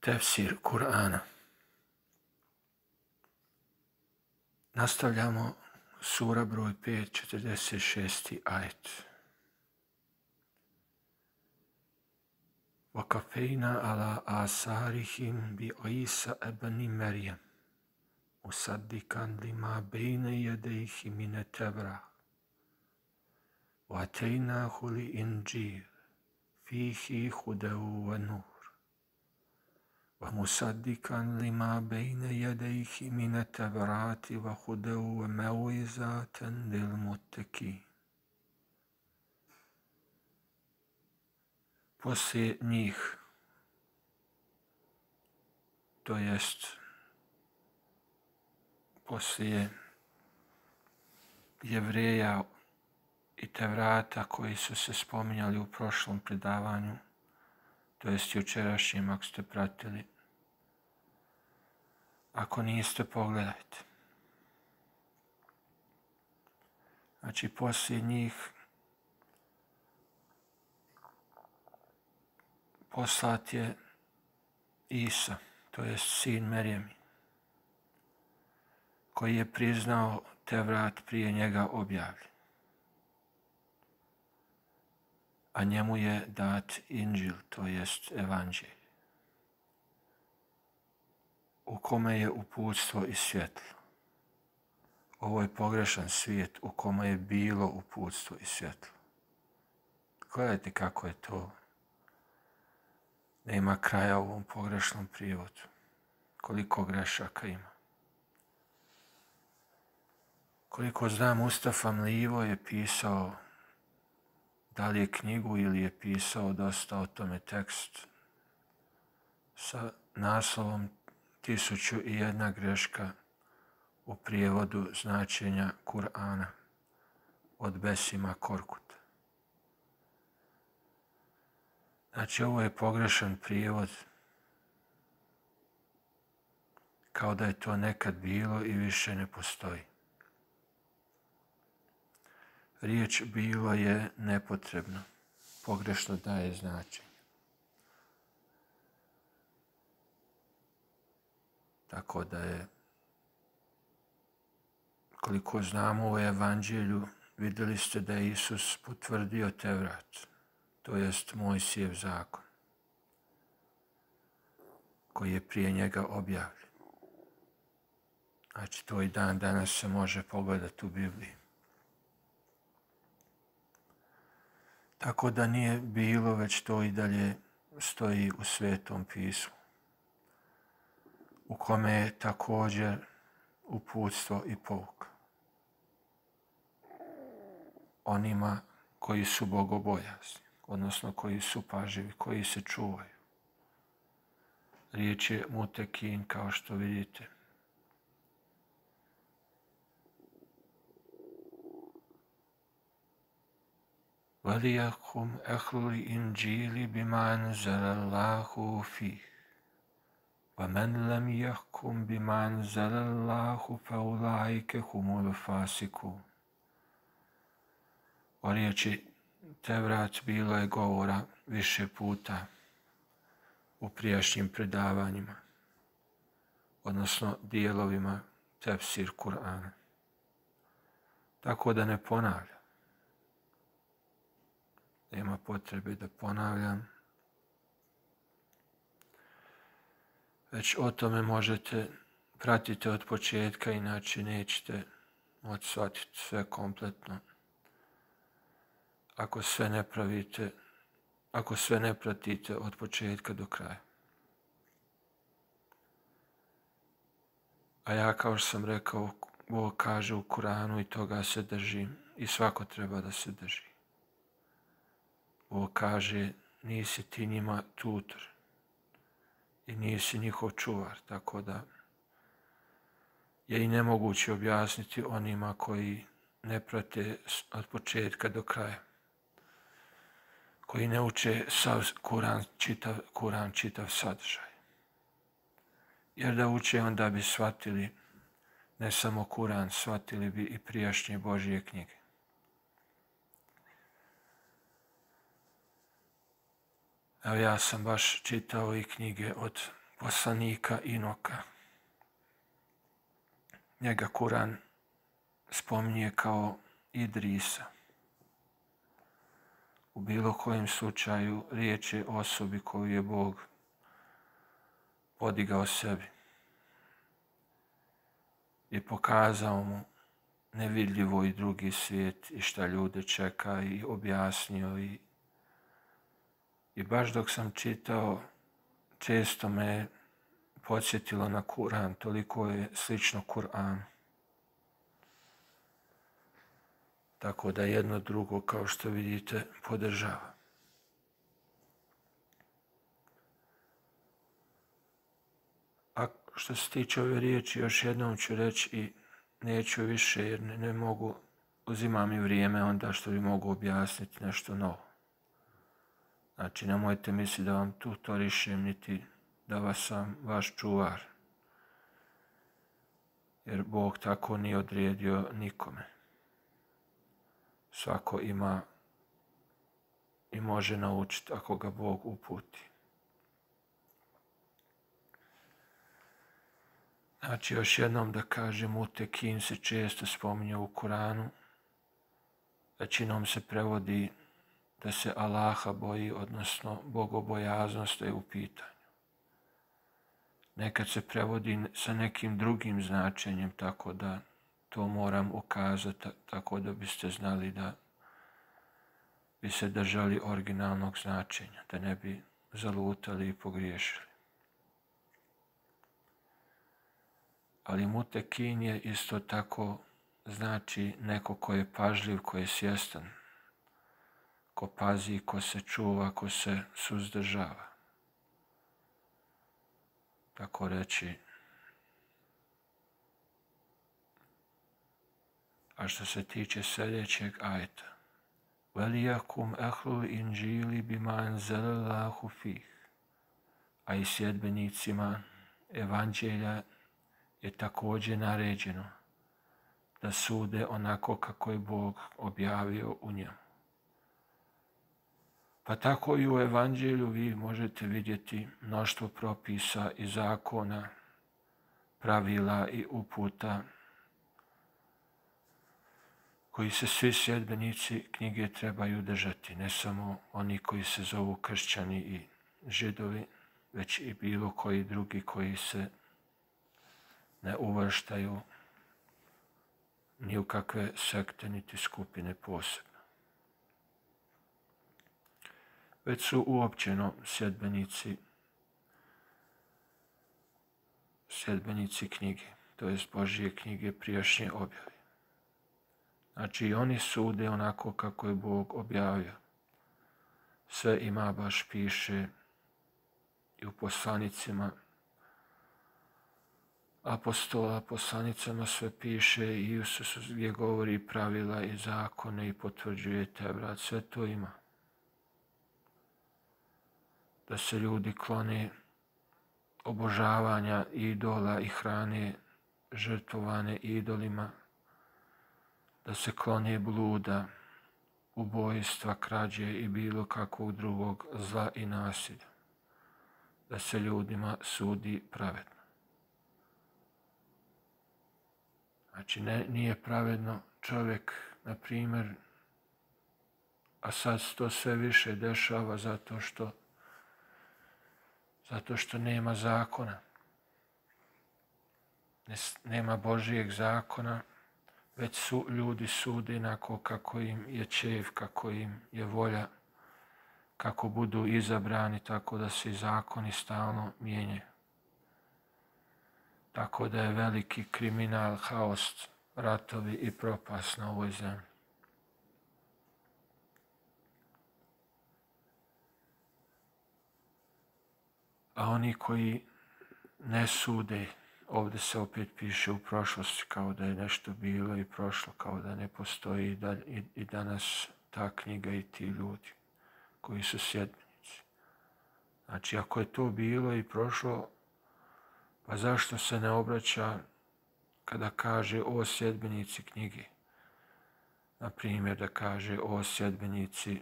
Tefsir Kur'ana. Nastavljamo sura broj 5, 46. ajet. وَكَفَيْنَا عَلَىٰ آثَارِهِمْ بِعِيسَى ابْنِ مَرْيَمَ مُصَدِّقًا لِمَا بَيْنَ يَدَيْهِ مِنَ التَّوْرَاةِ وَآتَيْنَاهُ الْإِنْجِيلَ فِيهِ هُدًى وَنُورٌ ومصدقا لما بين يديه من التوراة وهدى وموعظة للمتقين Poslije njih, to jest poslije jevreja i tevrata koji su se spominjali u prošlom predavanju, to jest jučerašnjim ako ste pratili. Ako niste, pogledajte. Znači, poslije njih poslat je Isa, to je sin Merjemi, koji je priznao te vrat prije njega objavljen. A njemu je dat inđil, to jest evanđelj, u kome je uputstvo i svjetlo. Ovo je pogrešan svijet u kome je bilo uputstvo i svjetlo. Gledajte kako je to. Nema kraja u ovom pogrešnom prijevodu. Koliko grešaka ima. Koliko znam, Mustafa Mlivo je pisao da li je knjigu ili je pisao dosta o tome tekst sa naslovom Tisuću i jedna greška u prijevodu značenja Kur'ana od Besima Korkuta. Znači, ovo je pogrešan prijevod kao da je to nekad bilo i više ne postoji riječ bilo je nepotrebno, pogrešno daje značenje. Tako da je, koliko znamo u evanđelju, vidjeli ste da je Isus potvrdio te vrat, to jest Mojsijev zakon, koji je prije njega objavljen. Znači, to i dan danas se može pogledati u Bibliji. Tako da nije bilo, već to i dalje stoji u svetom pismu, u kome je također uputstvo i pouk. Onima koji su bogobojazni, odnosno koji su paživi, koji se čuvaju. Riječ je mutekin, kao što vidite, وليقم أهل الإنجيل بما أنزل الله فيه ومن لم يحكم بما أنزل الله فأولئك هم الفاسقون O riječi Tevrat bilo je govora više puta u prijašnjim predavanjima, odnosno dijelovima tefsir Kur'ana. Tako da ne ponavlja nema potrebe da ponavljam. Već o tome možete pratiti od početka, inače nećete moći shvatiti sve kompletno. Ako sve ne pravite, ako sve ne pratite od početka do kraja. A ja, kao što sam rekao, Bog kaže u Kuranu i toga se držim. I svako treba da se drži. O kaže, nisi ti njima tutor i nisi njihov čuvar, tako da je i nemoguće objasniti onima koji ne prate od početka do kraja, koji ne uče sav Kuran čitav, Kuran čitav sadržaj. Jer da uče, onda bi shvatili ne samo Kuran, shvatili bi i prijašnje Božije knjige. Evo ja sam baš čitao i knjige od poslanika Inoka. Njega Kuran spominje kao Idrisa. U bilo kojem slučaju riječ je osobi koju je Bog podigao sebi i pokazao mu nevidljivo i drugi svijet i šta ljude čeka i objasnio i, i baš dok sam čitao često me podsjetilo na Kur'an, toliko je slično Kur'an. Tako da jedno drugo, kao što vidite, podržava. A što se tiče ove riječi, još jednom ću reći i neću više jer ne, ne mogu, uzimam i vrijeme onda što bi mogu objasniti nešto novo. Znači, nemojte misliti da vam tu to rišem, niti da vas sam vaš čuvar. Jer Bog tako nije odredio nikome. Svako ima i može naučiti ako ga Bog uputi. Znači, još jednom da kažem, utekin se često spominje u Koranu. Većinom se prevodi da se Allaha boji, odnosno bogobojaznost je u pitanju. Nekad se prevodi sa nekim drugim značenjem, tako da to moram ukazati, tako da biste znali da bi se držali originalnog značenja, da ne bi zalutali i pogriješili. Ali mutekin je isto tako znači neko ko je pažljiv, ko je svjestan, ko pazi, ko se čuva, ko se suzdržava. Tako reći. A što se tiče sljedećeg ajta. Velijakum ehlu inđili bima enzelallahu fih. A i sjedbenicima evanđelja je također naređeno da sude onako kako je Bog objavio u njemu. Pa tako i u Evanđelju vi možete vidjeti mnoštvo propisa i zakona, pravila i uputa koji se svi sjedbenici knjige trebaju držati, ne samo oni koji se zovu kršćani i židovi, već i bilo koji drugi koji se ne uvrštaju ni u kakve sekte niti skupine posebno. Već su uopćeno sjedbenici sjedbenici knjige, to je Božije knjige prijašnje objave. Znači, oni sude onako kako je Bog objavio. Sve ima baš piše i u poslanicima apostola, poslanicama sve piše i Isus gdje govori pravila i zakone i potvrđuje te, brat, sve to ima. Da se ljudi klone obožavanja idola i hrane žrtvovane idolima, da se klone bluda, ubojstva, krađe i bilo kakvog drugog zla i nasilja, da se ljudima sudi pravedno. Znači, ne, nije pravedno čovjek, na primjer, a sad to sve više dešava zato što zato što nema zakona. Nema Božijeg zakona, već su ljudi sude inako kako im je čev, kako im je volja, kako budu izabrani, tako da se zakoni stalno mijenjaju. Tako da je veliki kriminal, haos, ratovi i propast na ovoj zemlji. A oni koji ne sude, ovdje se opet piše u prošlosti kao da je nešto bilo i prošlo, kao da ne postoji da, i, i danas ta knjiga i ti ljudi koji su sjedbenici. Znači, ako je to bilo i prošlo, Pa zašto se ne obraća kada kaže o sjedbenici knjige? Na primjer da kaže o sjedbenici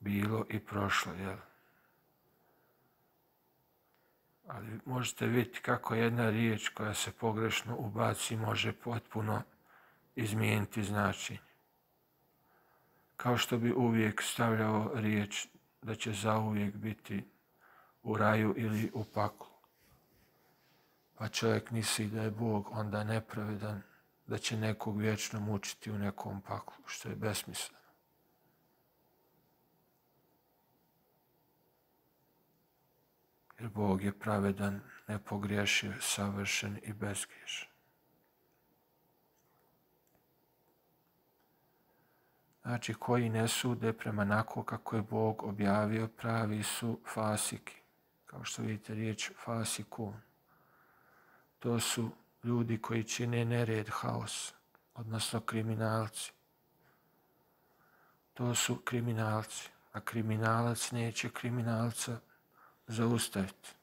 bilo i prošlo, jel? Ali možete vidjeti kako jedna riječ koja se pogrešno ubaci može potpuno izmijeniti značenje. Kao što bi uvijek stavljao riječ da će zauvijek biti u raju ili u paklu. Pa čovjek misli da je Bog onda nepravedan, da će nekog vječno mučiti u nekom paklu, što je besmisleno. Jer Bog je pravedan, nepogriješiv, savršen i bezgriješan. Znači, koji ne sude prema nako kako je Bog objavio, pravi su fasiki. Kao što vidite, riječ fasiku. To su ljudi koji čine nered, haos, odnosno kriminalci. To su kriminalci, a kriminalac neće kriminalca zaustaviti.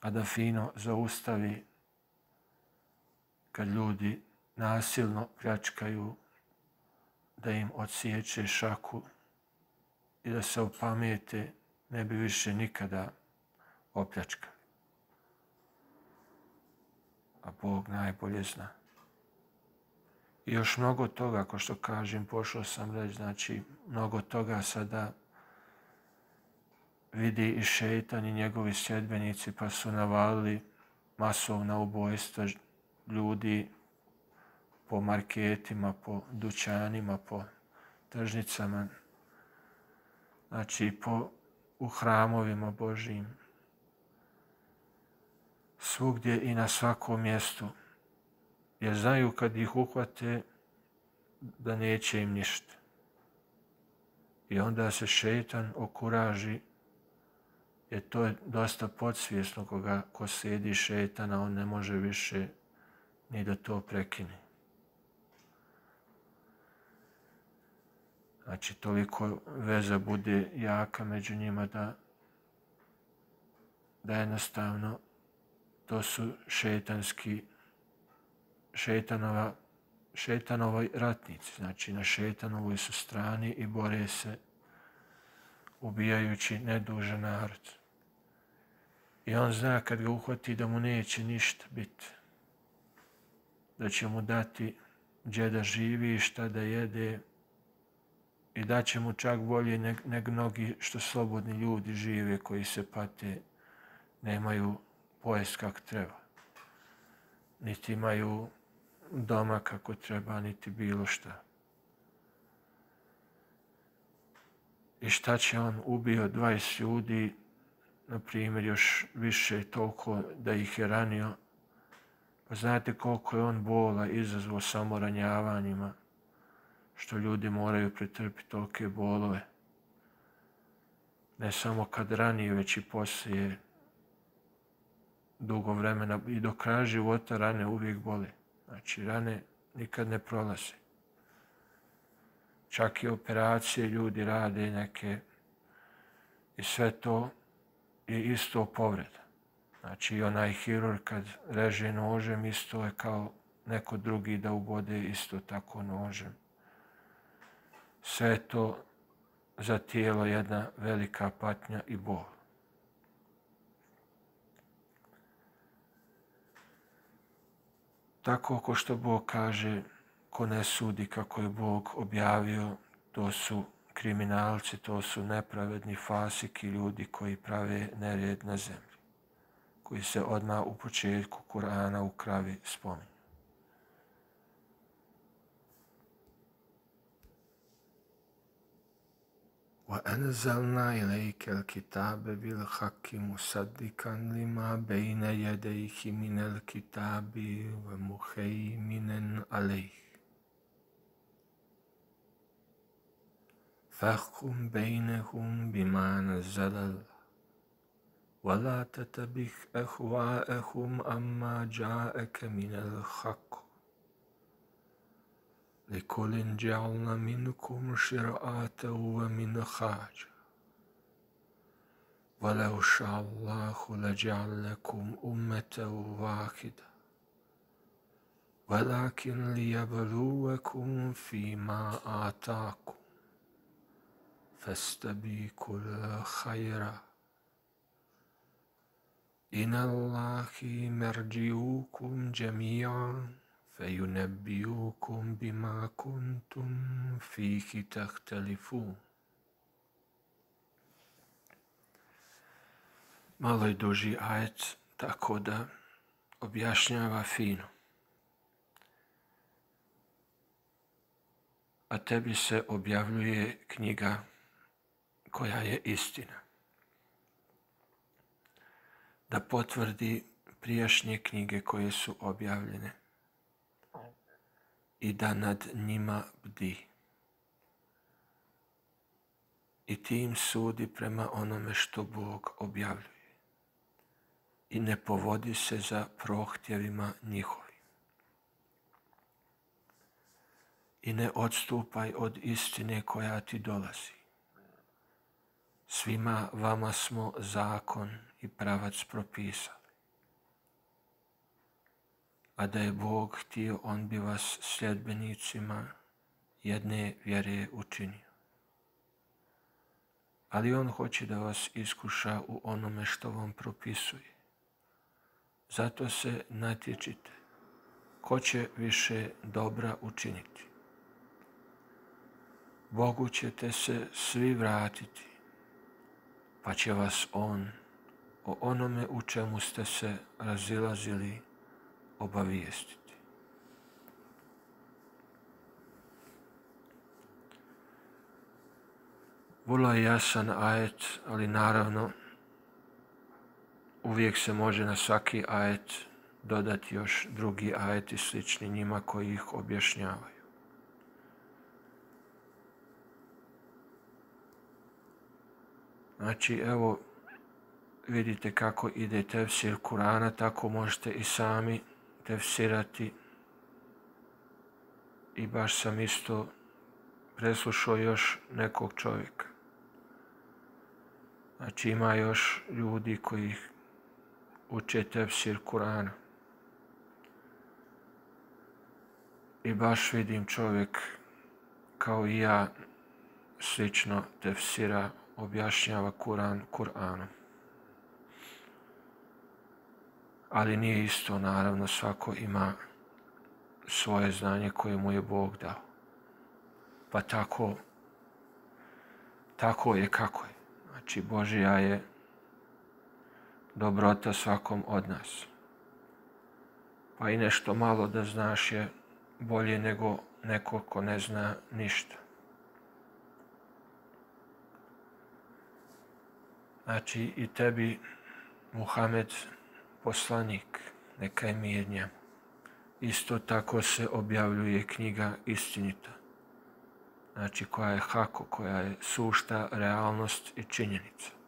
A da fino zaustavi kad ljudi nasilno pljačkaju, da im odsjeće šaku i da se opamijete, ne bi više nikada opljačkali. A Bog najbolje zna. I još mnogo toga, ako što kažem, pošao sam reći, znači, mnogo toga sada vidi i šeitan i njegovi sjedbenici, pa su navalili masovna ubojstva ljudi po marketima, po dućanima, po tržnicama, znači po, u hramovima Božijim, svugdje i na svakom mjestu, jer znaju kad ih uhvate da neće im ništa. I onda se šetan okuraži, jer to je dosta podsvjesno koga ko sedi šetana, on ne može više ni da to prekine. Znači, toliko veza bude jaka među njima da, da jednostavno to su šetanski, šetanova, šetanovi ratnici. Znači, na šetanovoj su strani i bore se ubijajući nedužan narod. I on zna kad ga uhvati da mu neće ništa biti. Da će mu dati gdje da živi i šta da jede, i da će mu čak bolje neg, neg mnogi što slobodni ljudi žive koji se pate, nemaju pojest kak treba. Niti imaju doma kako treba, niti bilo šta. I šta će on ubio 20 ljudi, na primjer, još više toliko da ih je ranio. Pa znate koliko je on bola izazvao samo ranjavanjima, što ljudi moraju pretrpiti tolike bolove. Ne samo kad ranije, već i poslije dugo vremena i do kraja života rane uvijek bole. Znači, rane nikad ne prolaze. Čak i operacije ljudi rade neke i sve to je isto povreda. Znači, onaj hirur kad reže nožem, isto je kao neko drugi da ubode isto tako nožem sve to za tijelo jedna velika patnja i bol. Tako ko što Bog kaže, ko ne sudi kako je Bog objavio, to su kriminalci, to su nepravedni fasiki ljudi koji prave nered na zemlji, koji se odmah u početku Kur'ana u kravi spominju. وأنزلنا إليك الكتاب بالحق مصدقا لما بين يديه من الكتاب ومخيمنا عليه فاحكم بينهم بما نزل ولا تتبع أهواءهم أما جاءك من الحق. لكل جعلنا منكم شرعة ومنهاجا ولو شاء الله لجعل لكم أمة واحدة. ولكن ليبلوكم فيما آتاكم. فاستبيقوا الخيرات In Allahi merđiukum džemija fe yunebbiukum bima kuntum fihi tahtelifu. Malo je duži ajet, tako da objašnjava fino. A tebi se objavljuje knjiga koja je istina. Da potvrdi prijašnje knjige koje su objavljene i da nad njima bdi. I tim sudi prema onome što Bog objavljuje i ne povodi se za prohtjevima njihovi. I ne odstupaj od istine koja ti dolazi. Svima vama smo zakon i pravac propisali. A da je Bog htio, on bi vas sljedbenicima jedne vjere učinio. Ali on hoće da vas iskuša u onome što vam propisuje Zato se natječite. Ko će više dobra učiniti? Bogu ćete se svi vratiti, pa će vas On o onome u čemu ste se razilazili obavijestiti. Vrlo je jasan ajet, ali naravno uvijek se može na svaki ajet dodati još drugi ajet i slični njima koji ih objašnjavaju. Znači, evo, vidite kako ide tefsir Kurana, tako možete i sami tefsirati. I baš sam isto preslušao još nekog čovjeka. Znači, ima još ljudi koji uče tefsir Kur'ana. I baš vidim čovjek kao i ja slično tefsira, objašnjava Kur'an Kur'anom. Ali nije isto, naravno, svako ima svoje znanje koje mu je Bog dao. Pa tako, tako je kako je. Znači, Božija je dobrota svakom od nas. Pa i nešto malo da znaš je bolje nego neko ko ne zna ništa. Znači i tebi, Muhammed, poslanik, neka je mirnja. Isto tako se objavljuje knjiga istinita. Znači koja je hako, koja je sušta realnost i činjenica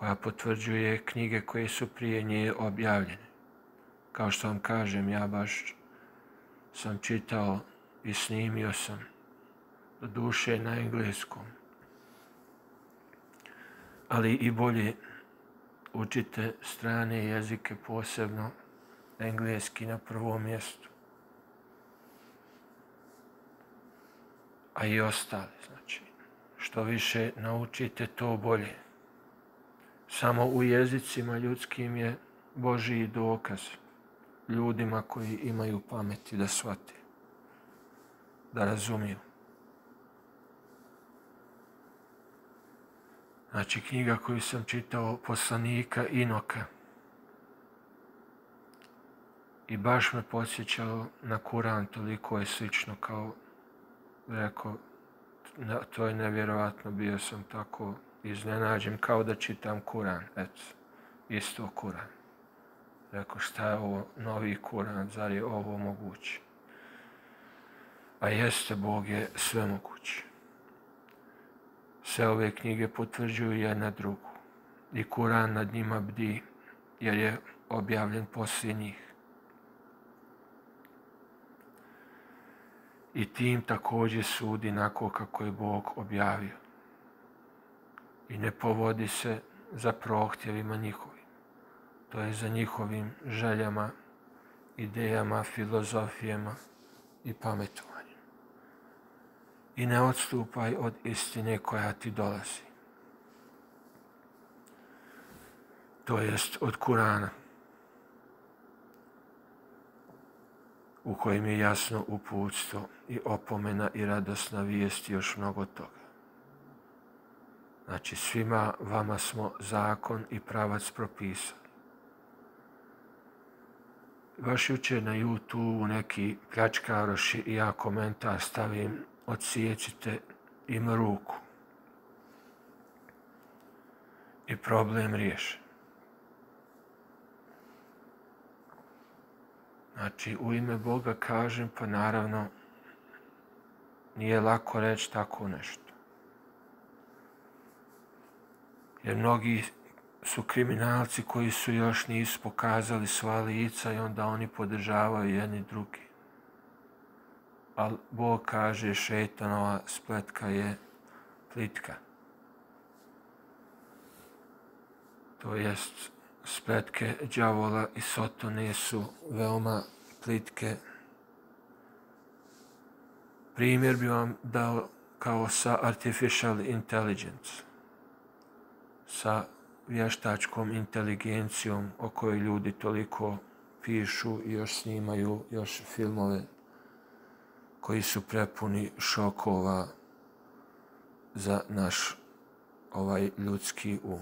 koja potvrđuje knjige koje su prije nje objavljene. Kao što vam kažem, ja baš sam čitao i snimio sam do duše na engleskom. Ali i bolje učite strane jezike, posebno engleski na prvom mjestu. A i ostali, znači, što više naučite, to bolje samo u jezicima ljudskim je Božiji dokaz ljudima koji imaju pameti da shvate, da razumiju. Znači, knjiga koju sam čitao poslanika Inoka i baš me podsjećalo na Kur'an, toliko je slično kao, rekao, na, to je nevjerovatno, bio sam tako iznenađen kao da čitam Kur'an. Eto, isto Kur'an. Rekao, šta je ovo novi Kur'an, zar je ovo moguće? A jeste, Bog je sve moguće se ove knjige potvrđuju jedna drugu. I Kur'an nad njima bdi, jer je objavljen poslije njih. I tim također sudi nako kako je Bog objavio i ne povodi se za prohtjevima njihovim. To je za njihovim željama, idejama, filozofijama i pametom. I ne odstupaj od istine koja ti dolazi. to jest od Kurana, u kojem je jasno uputstvo i opomena i radosna vijest i još mnogo toga. Znači, svima vama smo zakon i pravac propisali. Baš juče na YouTube neki pljačkaroši i ja komentar stavim, odsjećite im ruku. I problem riješi. Znači, u ime Boga kažem, pa naravno, nije lako reći tako nešto. Jer mnogi su kriminalci koji su još nisu pokazali sva lica i onda oni podržavaju jedni drugi. Ali Bog kaže šetanova spletka je plitka. To jest spletke džavola i sotone su veoma plitke. Primjer bi vam dao kao sa artificial intelligence, sa vještačkom inteligencijom o kojoj ljudi toliko pišu i još snimaju još filmove koji su prepuni šokova za naš ovaj ljudski um.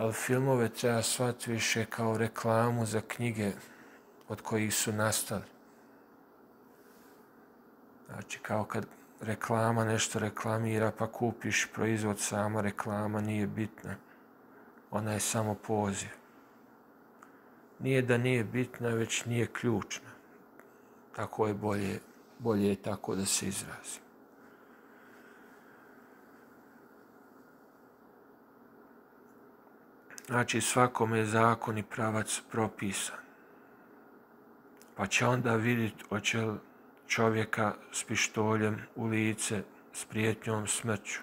ali filmove treba shvatiti više kao reklamu za knjige od kojih su nastali. Znači, kao kad reklama nešto reklamira, pa kupiš proizvod, sama reklama nije bitna. Ona je samo poziv. Nije da nije bitna, već nije ključna. Tako je bolje, bolje je tako da se izrazim. Znači svakome je zakon i pravac propisan. Pa će onda vidjeti hoće li čovjeka s pištoljem u lice s prijetnjom smrću.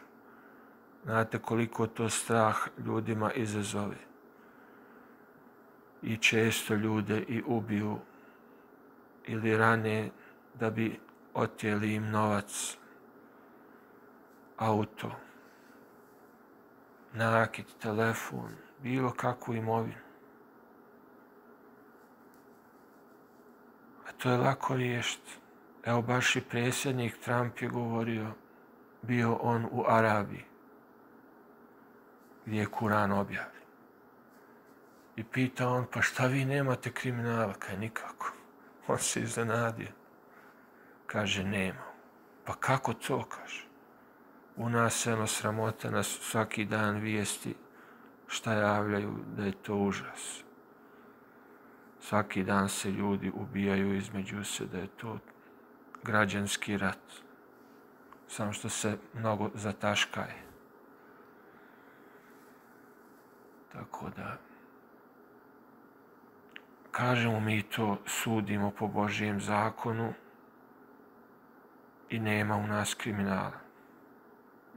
Znate koliko to strah ljudima izazove. I često ljude i ubiju ili rane da bi otjeli im novac, auto, nakit, telefon, bilo kakvu imovinu. A to je lako riješiti. Evo baš i predsjednik Trump je govorio, bio on u Arabiji, gdje je Kuran objavljen. I pita on, pa šta vi nemate kriminala? Kaj nikako. On se iznenadio. Kaže, nema. Pa kako to, kaže? U nas je ono sramota nas svaki dan vijesti šta javljaju da je to užas. Svaki dan se ljudi ubijaju između se da je to građanski rat. Samo što se mnogo zataškaje. Tako da kažemo mi to sudimo po Božijem zakonu i nema u nas kriminala.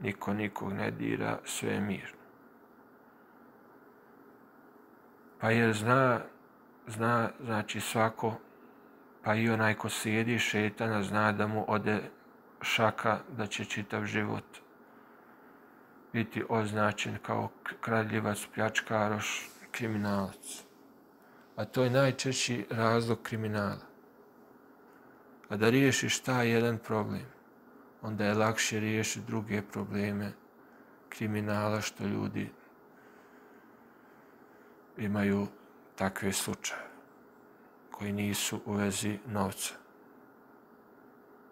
Niko nikog ne dira, sve je mirno. Pa jer zna, zna, znači svako, pa i onaj ko sjedi šetana, zna da mu ode šaka, da će čitav život biti označen kao kradljivac, pljačkaroš, kriminalac. A to je najčešći razlog kriminala. A da riješiš taj jedan problem, onda je lakše riješiti druge probleme kriminala što ljudi imaju takve slučaje koji nisu u vezi novca.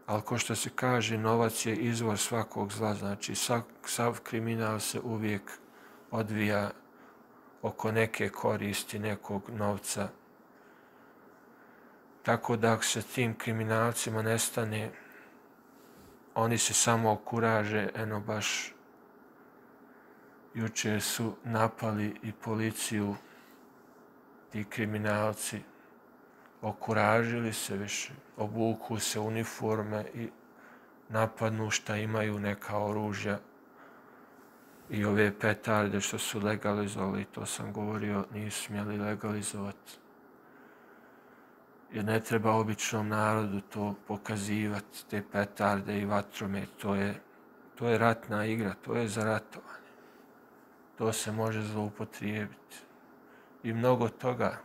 Ali ko što se kaže, novac je izvor svakog zla, znači sav, sav kriminal se uvijek odvija oko neke koristi, nekog novca. Tako da ako se tim kriminalcima nestane, oni se samo okuraže, eno baš juče su napali i policiju ti kriminalci okuražili se više, obuku se uniforme i napadnu šta imaju neka oružja i ove petarde što su legalizovali, to sam govorio, nisu smjeli legalizovati. Jer ne treba običnom narodu to pokazivati, te petarde i vatrome, to je, to je ratna igra, to je za ratovanje. to se može zloupotrijebiti. I mnogo toga.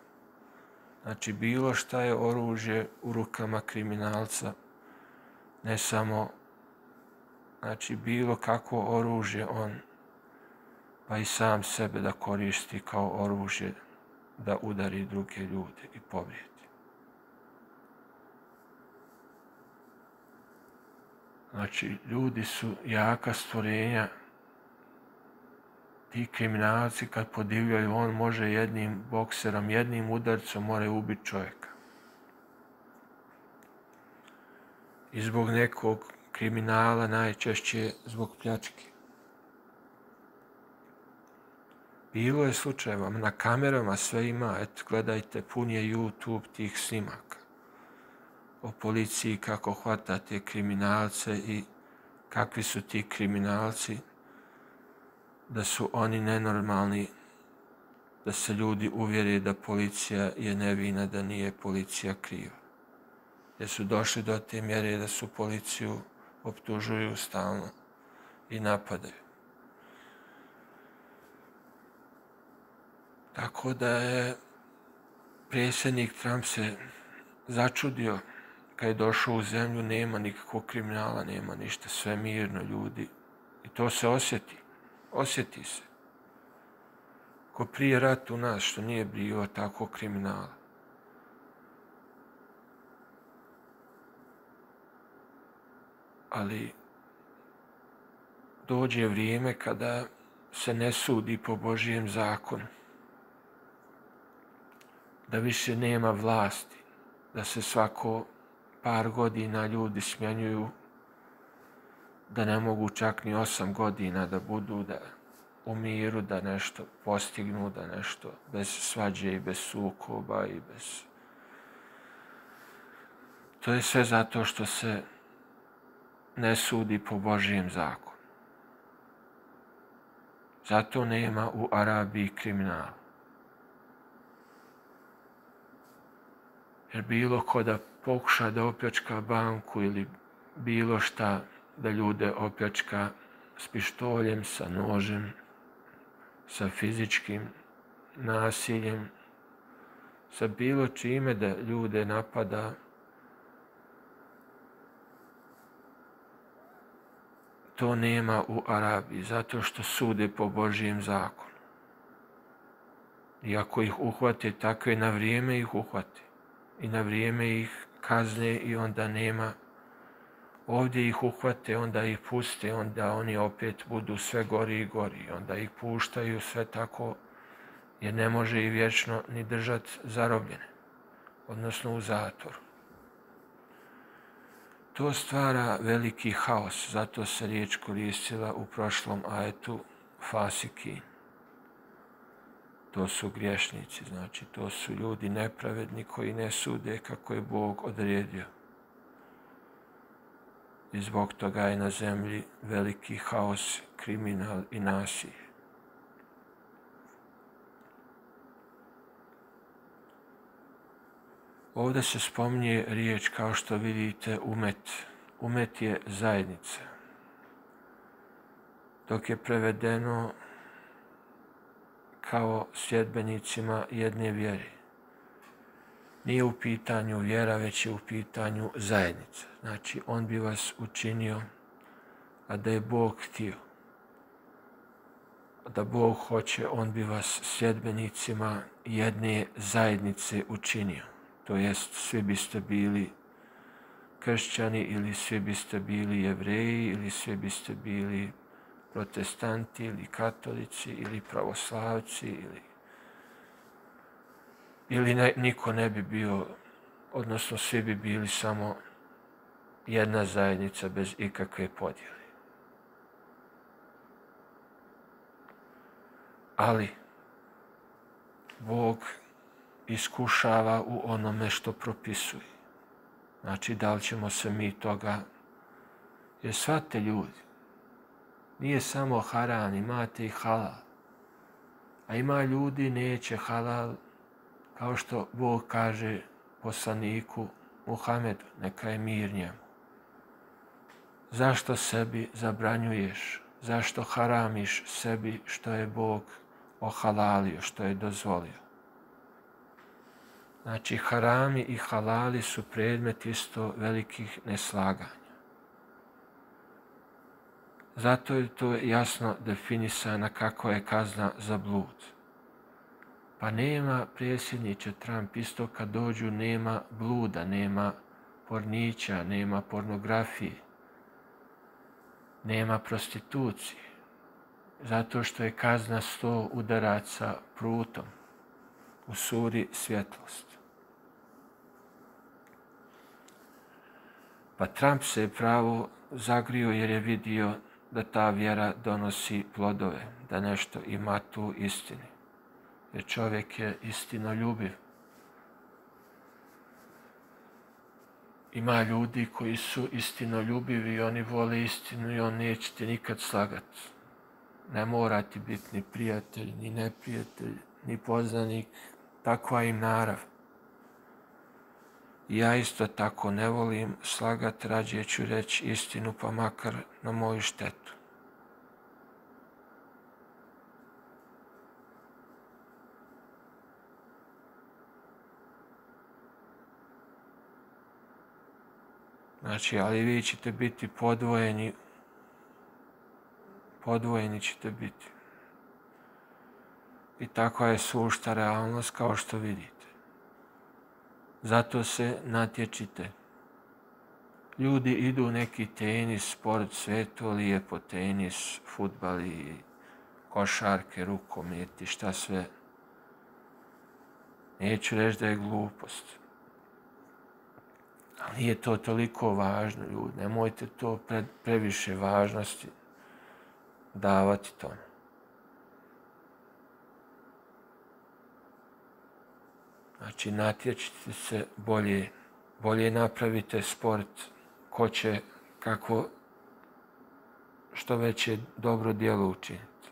Znači, bilo šta je oružje u rukama kriminalca, ne samo, znači, bilo kako oružje on, pa i sam sebe da koristi kao oružje da udari druge ljude i povrijedi. Znači, ljudi su jaka stvorenja. Ti kriminalci kad podivljaju, on može jednim bokserom, jednim udarcom more ubiti čovjeka. I zbog nekog kriminala najčešće zbog pljačke. Bilo je slučajeva, na kamerama sve ima, eto, gledajte, pun je YouTube tih snimaka o policiji, kako hvata te kriminalce i kakvi su ti kriminalci, da su oni nenormalni, da se ljudi uvjeri da policija je nevina, da nije policija kriva. Jer su došli do te mjere da su policiju optužuju stalno i napadaju. Tako da je predsjednik Trump se začudio kad je došao u zemlju, nema nikakvog kriminala, nema ništa, sve mirno ljudi. I to se osjeti, osjeti se. Ko prije rat u nas, što nije bilo tako kriminala. Ali dođe vrijeme kada se ne sudi po Božijem zakonu da više nema vlasti, da se svako par godina ljudi smjenjuju, da ne mogu čak ni osam godina da budu da u miru, da nešto postignu, da nešto bez svađe i bez sukoba i bez... To je sve zato što se ne sudi po Božijem zakonu. Zato nema u Arabiji kriminala. Jer bilo ko da pokuša da opljačka banku ili bilo šta da ljude opljačka s pištoljem, sa nožem, sa fizičkim nasiljem, sa bilo čime da ljude napada, to nema u Arabiji, zato što sude po Božijem zakonu. I ako ih uhvate takve, na vrijeme ih uhvate i na vrijeme ih kazne i onda nema ovdje ih uhvate, onda ih puste, onda oni opet budu sve gori i gori, onda ih puštaju sve tako, jer ne može i vječno ni držati zarobljene, odnosno u zatvoru. To stvara veliki haos, zato se riječ koristila u prošlom ajetu fasikin to su griješnici, znači to su ljudi nepravedni koji ne sude kako je Bog odredio. I zbog toga je na zemlji veliki haos, kriminal i nasilje. Ovdje se spominje riječ kao što vidite umet. Umet je zajednica. Dok je prevedeno kao sljedbenicima jedne vjere. Nije u pitanju vjera, već je u pitanju zajednica. Znači, on bi vas učinio, a da je Bog htio. Da Bog hoće, on bi vas sljedbenicima jedne zajednice učinio. To jest, svi biste bili kršćani ili svi biste bili jevreji ili svi biste bili protestanti ili katolici ili pravoslavci ili ili ne, niko ne bi bio, odnosno svi bi bili samo jedna zajednica bez ikakve podjele. Ali Bog iskušava u onome što propisuje. Znači, da li ćemo se mi toga, jer svate ljudi, nije samo haram, imate i halal. A ima ljudi neće halal, kao što Bog kaže poslaniku Muhamedu, neka je mir njemu. Zašto sebi zabranjuješ? zašto haramiš sebi što je Bog ohalalio, što je dozvolio. Znači, harami i halali su predmet isto velikih neslaganja. Zato je to jasno definisana kako je kazna za blud. Pa nema predsjedniče Trump isto kad dođu nema bluda, nema pornića, nema pornografije, nema prostitucije. Zato što je kazna sto udaraca prutom u suri svjetlost. Pa Trump se je pravo zagrio jer je vidio da ta vjera donosi plodove, da nešto ima tu istini. Jer čovjek je istino ljubiv. Ima ljudi koji su istino ljubivi i oni vole istinu i on neće ti nikad slagati. Ne mora ti biti ni prijatelj, ni neprijatelj, ni poznanik. Takva im narav. Ja isto tako ne volim slagat, rađe ću reći istinu pa makar na moju štetu. Znači, ali vi ćete biti podvojeni, podvojeni ćete biti. I takva je sušta realnost kao što vidite. Zato se natječite. Ljudi idu neki tenis, sport, sve to lijepo, tenis, futbali, košarke, rukometi, šta sve. Neću reći da je glupost. Ali nije to toliko važno, ljudi. Nemojte to pre, previše važnosti davati tome. Znači, natječite se bolje, bolje napravite sport, ko će kako što veće dobro dijelo učiniti.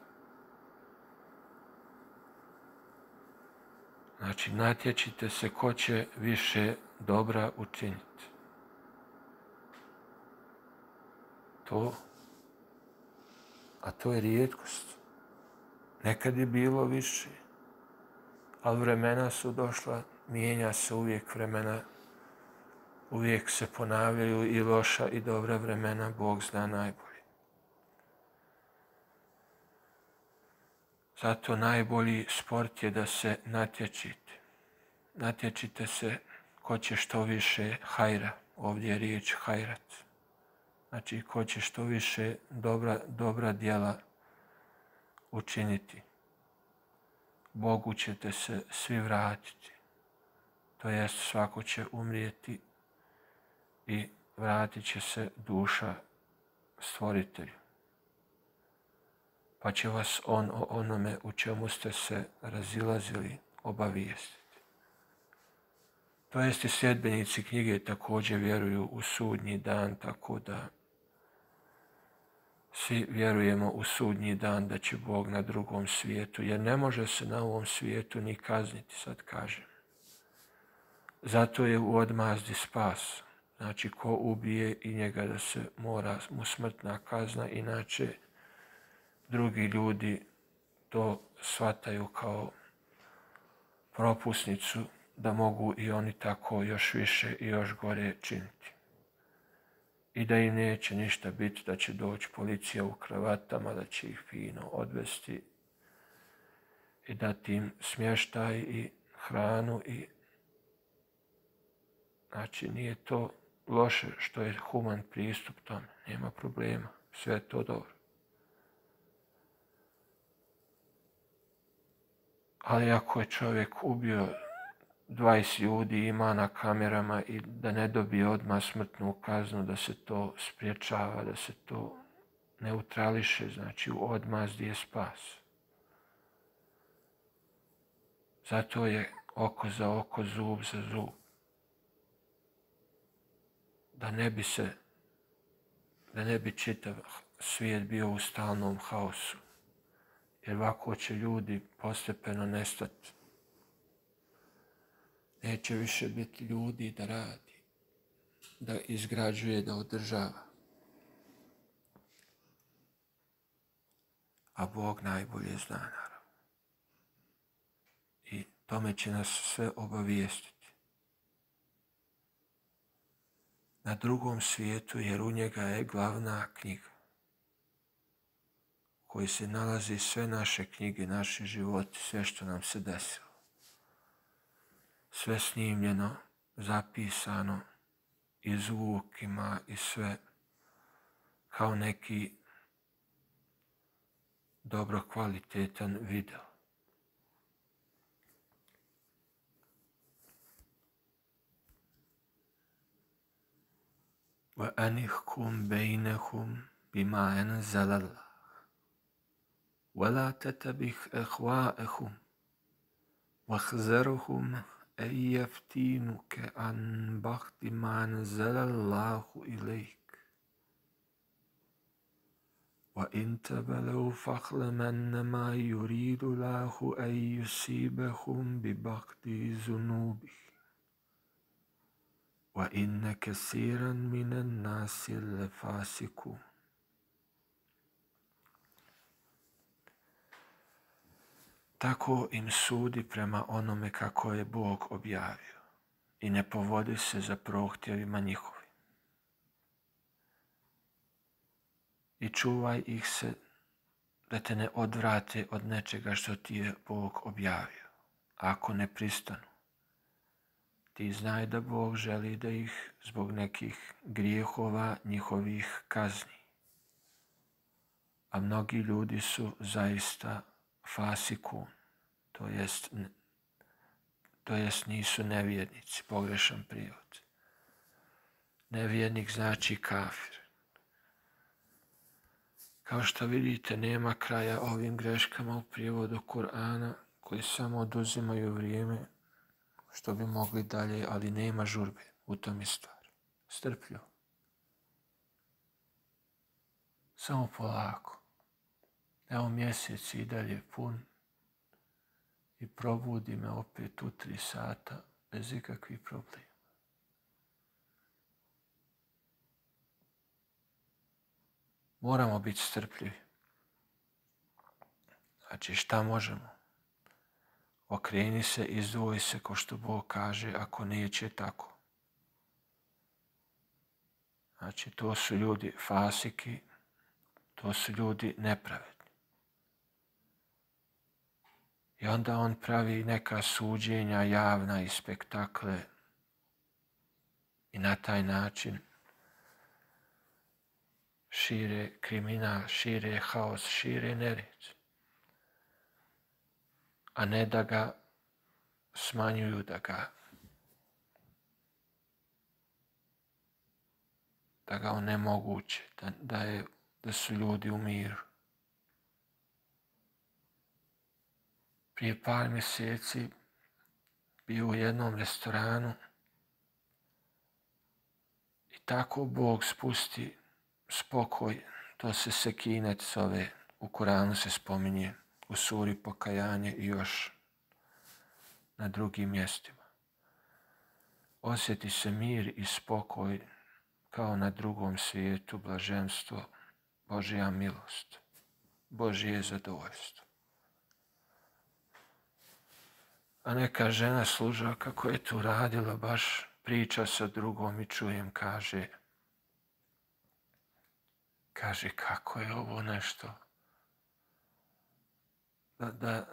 Znači, natječite se ko će više dobra učiniti. To, a to je rijetkost. Nekad je bilo više ali vremena su došla, mijenja se uvijek vremena, uvijek se ponavljaju i loša i dobra vremena, Bog zna najbolje. Zato najbolji sport je da se natječite. Natječite se ko će što više hajra. Ovdje je riječ hajrat. Znači, ko će što više dobra, dobra dijela učiniti. Bogu ćete se svi vratiti. To jest svako će umrijeti i vratit će se duša stvoritelju. Pa će vas on o onome u čemu ste se razilazili obavijestiti. To jest i sljedbenici knjige također vjeruju u sudnji dan, tako da svi vjerujemo u sudnji dan da će Bog na drugom svijetu, jer ne može se na ovom svijetu ni kazniti, sad kažem. Zato je u odmazdi spas. Znači, ko ubije i njega da se mora mu smrtna kazna, inače drugi ljudi to shvataju kao propusnicu da mogu i oni tako još više i još gore činiti i da im neće ništa biti, da će doći policija u kravatama, da će ih fino odvesti i dati im smještaj i hranu i znači nije to loše što je human pristup tome, nema problema, sve je to dobro. Ali ako je čovjek ubio 20 ljudi ima na kamerama i da ne dobije odmah smrtnu kaznu, da se to spriječava, da se to neutrališe, znači u odmazdi je spas. Zato je oko za oko, zub za zub. Da ne bi se, da ne bi čitav svijet bio u stalnom haosu. Jer ovako će ljudi postepeno nestati neće više biti ljudi da radi, da izgrađuje, da održava. a Bog najbolje zna naravno. I tome će nas sve obavijestiti. Na drugom svijetu, jer u njega je glavna knjiga koji se nalazi sve naše knjige, naši životi, sve što nam se desilo Sve snimljeno, zapisano, i zvukima i sve kao neki dobro kvalitetan video. وأنحكم بينهم بما أنزل الله ولا تتبع أهواءهم واخذرهم أن يفتينك عن بعض ما نزل الله إليك؟ وإن تبلوا فاعلم أنما يريد الله أن يصيبهم ببعض ذنوبه. وإن كثيرا من الناس لفاسقون. Tako im sudi prema onome kako je Bog objavio i ne povodi se za prohtjevima njihovi. I čuvaj ih se da te ne odvrate od nečega što ti je Bog objavio. Ako ne pristanu, ti znaj da Bog želi da ih zbog nekih grijehova njihovih kazni. A mnogi ljudi su zaista fasikun, to jest, to jest nisu nevjernici, pogrešan prijevod. Nevjernik znači kafir. Kao što vidite, nema kraja ovim greškama u prijevodu Kur'ana koji samo oduzimaju vrijeme što bi mogli dalje, ali nema žurbe u tom je stvar. Strpljivo. Samo polako. Evo mjesec i dalje pun i probudi me opet u tri sata bez ikakvih problema. Moramo biti strpljivi. Znači šta možemo? Okreni se, izdvoji se ko što Bog kaže, ako neće tako. Znači to su ljudi fasiki, to su ljudi nepravedni. I onda on pravi neka suđenja javna i spektakle i na taj način šire kriminal, šire haos, šire nered. A ne da ga smanjuju, da ga da ga onemoguće, da, da, je, da su ljudi u miru. Prije par mjeseci bio u jednom restoranu i tako Bog spusti spokoj, to se sekinet zove, u Koranu se spominje, u suri pokajanje i još na drugim mjestima. Osjeti se mir i spokoj kao na drugom svijetu, blaženstvo, Božija milost, Božje zadovoljstvo. A neka žena služa kako je tu radila, baš priča sa drugom i čujem, kaže, kaže kako je ovo nešto, da, da,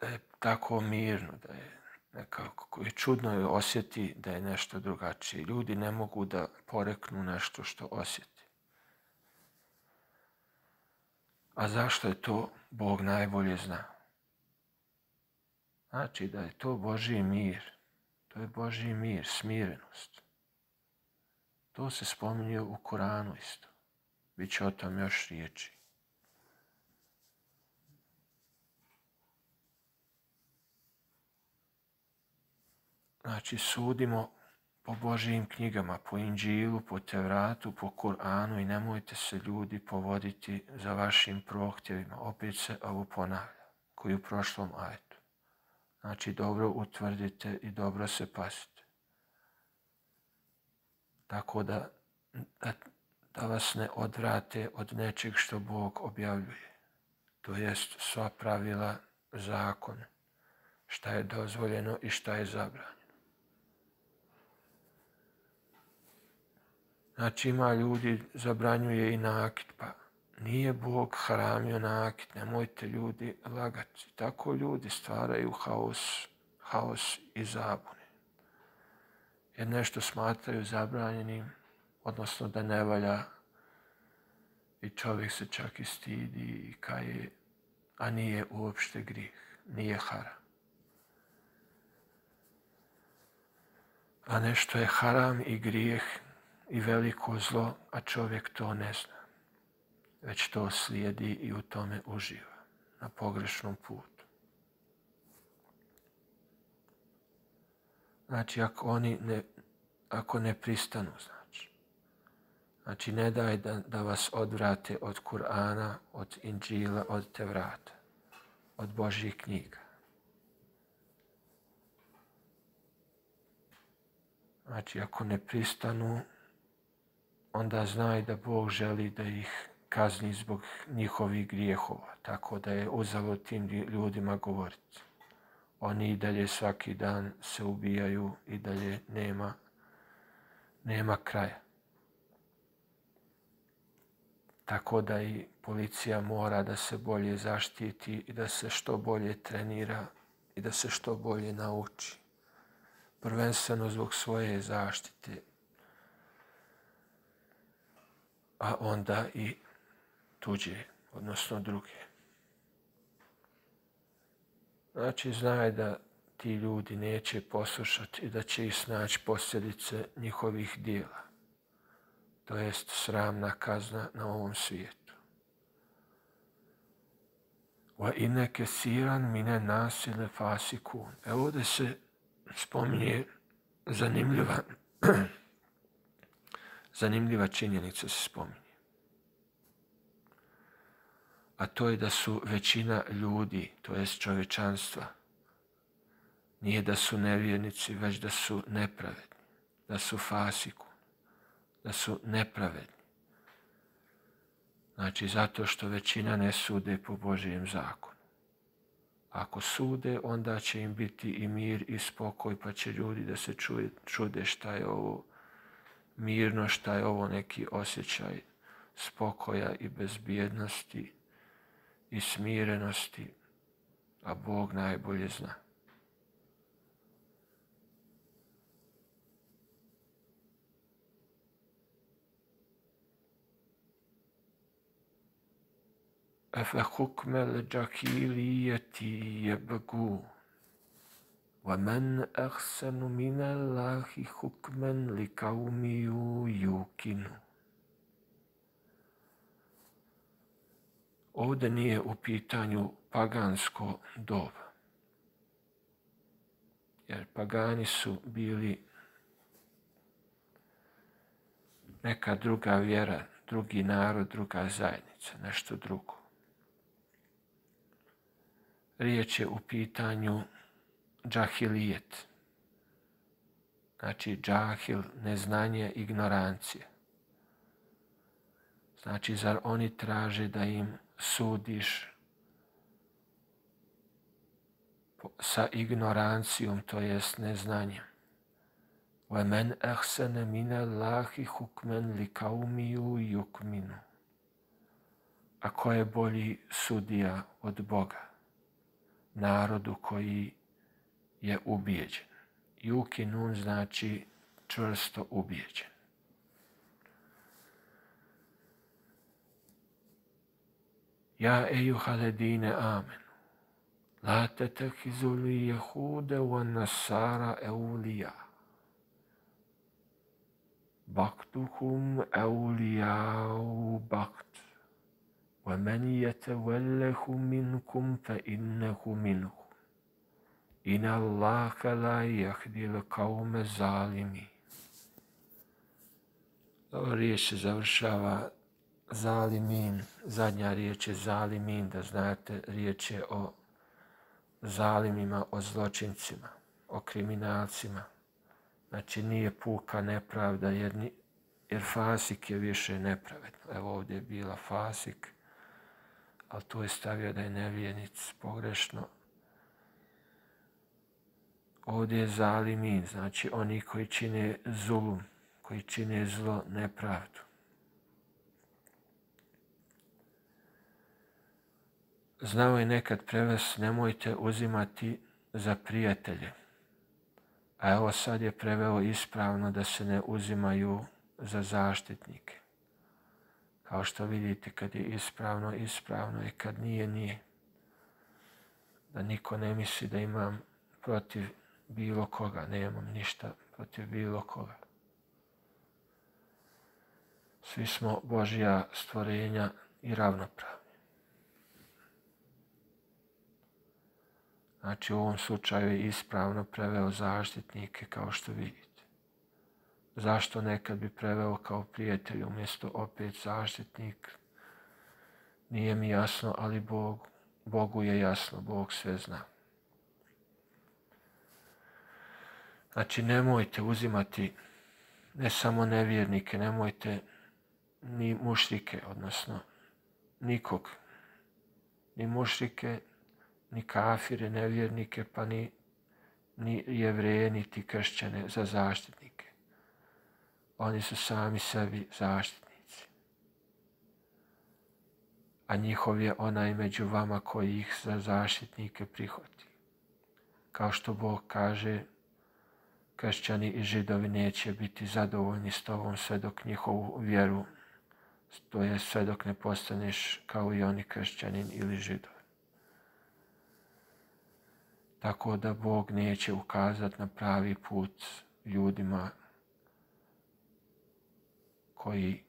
da je tako mirno, da je nekako koji čudno je osjeti da je nešto drugačije. Ljudi ne mogu da poreknu nešto što osjeti. A zašto je to Bog najbolje zna? Znači da je to Boži mir. To je Boži mir, smirenost. To se spominje u Koranu isto. Biće o tom još riječi. Znači, sudimo po Božijim knjigama, po Inđilu, po Tevratu, po Kur'anu i nemojte se ljudi povoditi za vašim prohtjevima. Opet se ovo ponavlja, koji u prošlom ajetu. Znači, dobro utvrdite i dobro se pasite. Tako da, da, da vas ne odvrate od nečeg što Bog objavljuje. to jest sva pravila zakona, šta je dozvoljeno i šta je zabranjeno. Znači ima ljudi, zabranjuje i nakit, pa nije Bog haramio nakit, nemojte ljudi lagati. Tako ljudi stvaraju haos, haos i zabune. Jer nešto smatraju zabranjenim, odnosno da ne valja i čovjek se čak i stidi i kaje, a nije uopšte grih, nije haram. A nešto je haram i grijeh i veliko zlo, a čovjek to ne zna. Već to slijedi i u tome uživa na pogrešnom putu. Znači, ako oni ne, ako ne pristanu, znači. Znači, ne daj da, da vas odvrate od Kur'ana, od Inđila, od Tevrata, od Božjih knjiga. Znači, ako ne pristanu, onda znaj da Bog želi da ih kazni zbog njihovih grijehova. Tako da je uzalo tim ljudima govoriti. Oni i dalje svaki dan se ubijaju i dalje nema, nema kraja. Tako da i policija mora da se bolje zaštiti i da se što bolje trenira i da se što bolje nauči. Prvenstveno zbog svoje zaštite a onda i tuđe, odnosno druge. Znači, znaj da ti ljudi neće poslušati i da će ih snaći posljedice njihovih dijela. To jest sramna kazna na ovom svijetu. Wa ineke siran mine nasile fasikun. Evo ovdje se spominje zanimljiva zanimljiva činjenica se spominje. A to je da su većina ljudi, to jest čovečanstva, nije da su nevjernici, već da su nepravedni, da su fasiku, da su nepravedni. Znači, zato što većina ne sude po Božijem zakonu. Ako sude, onda će im biti i mir i spokoj, pa će ljudi da se čuje, čude šta je ovo mirno šta je ovo neki osjećaj spokoja i bezbjednosti i smirenosti, a Bog najbolje zna. Hukmel džahilijeti jebgu. ومن أحسن من الله حكما لقوم يوقنون Ovdje nije u pitanju pagansko doba. Jer pagani su bili neka druga vjera, drugi narod, druga zajednica, nešto drugo. Riječ je u pitanju džahilijet. Znači, džahil, neznanje, ignorancija. Znači, zar oni traže da im sudiš sa ignorancijom, to jest neznanjem. وَمَنْ أَحْسَنَ مِنَ اللَّهِ حُكْمًا لِكَوْمِيُ يُكْمِنُ A ko je bolji sudija od Boga? Narodu koji je ubijeđen. Juki nun znači čvrsto ubijeđen. يا أيها الذين آمنوا لا تتخذوا اليهود والنصارى أولياء. بعضكم أولياء بعض ومن يتولهم منكم فإنه منهم. إن الله لا يهدي القوم الظالمين. Ovo riječ se završava zalimin. Zadnja riječ je zalimin, da znate, riječ je o zalimima, o zločincima, o kriminalcima. Znači nije puka nepravda, jer, ni, jer fasik je više nepravedno. Evo ovdje je bila fasik, ali to je stavio da je nevjernic pogrešno. Ovdje je zalimin, znači oni koji čine zulum, koji čine zlo, nepravdu. Znao je nekad preves nemojte uzimati za prijatelje. A evo sad je preveo ispravno da se ne uzimaju za zaštitnike. Kao što vidite, kad je ispravno, ispravno je, kad nije, nije. Da niko ne misli da imam protiv bilo koga, nemam ništa protiv bilo koga. Svi smo Božja stvorenja i ravnopravni. Znači u ovom slučaju je ispravno preveo zaštitnike kao što vidite. Zašto nekad bi preveo kao prijatelj umjesto opet zaštitnik? Nije mi jasno, ali Bog, Bogu je jasno, Bog sve zna. Znači nemojte uzimati ne samo nevjernike, nemojte ni mušrike, odnosno nikog, ni mušrike, ni kafire, nevjernike, pa ni, ni jevreje, niti kršćane za zaštitnike. Oni su sami sebi zaštitnici. A njihov je onaj među vama koji ih za zaštitnike prihvati. Kao što Bog kaže, kršćani i židovi neće biti zadovoljni s tobom sve dok njihovu vjeru, to je sve dok ne postaneš kao i oni kršćanin ili židov. Tako da Bog neće ukazati na pravi put ljudima koji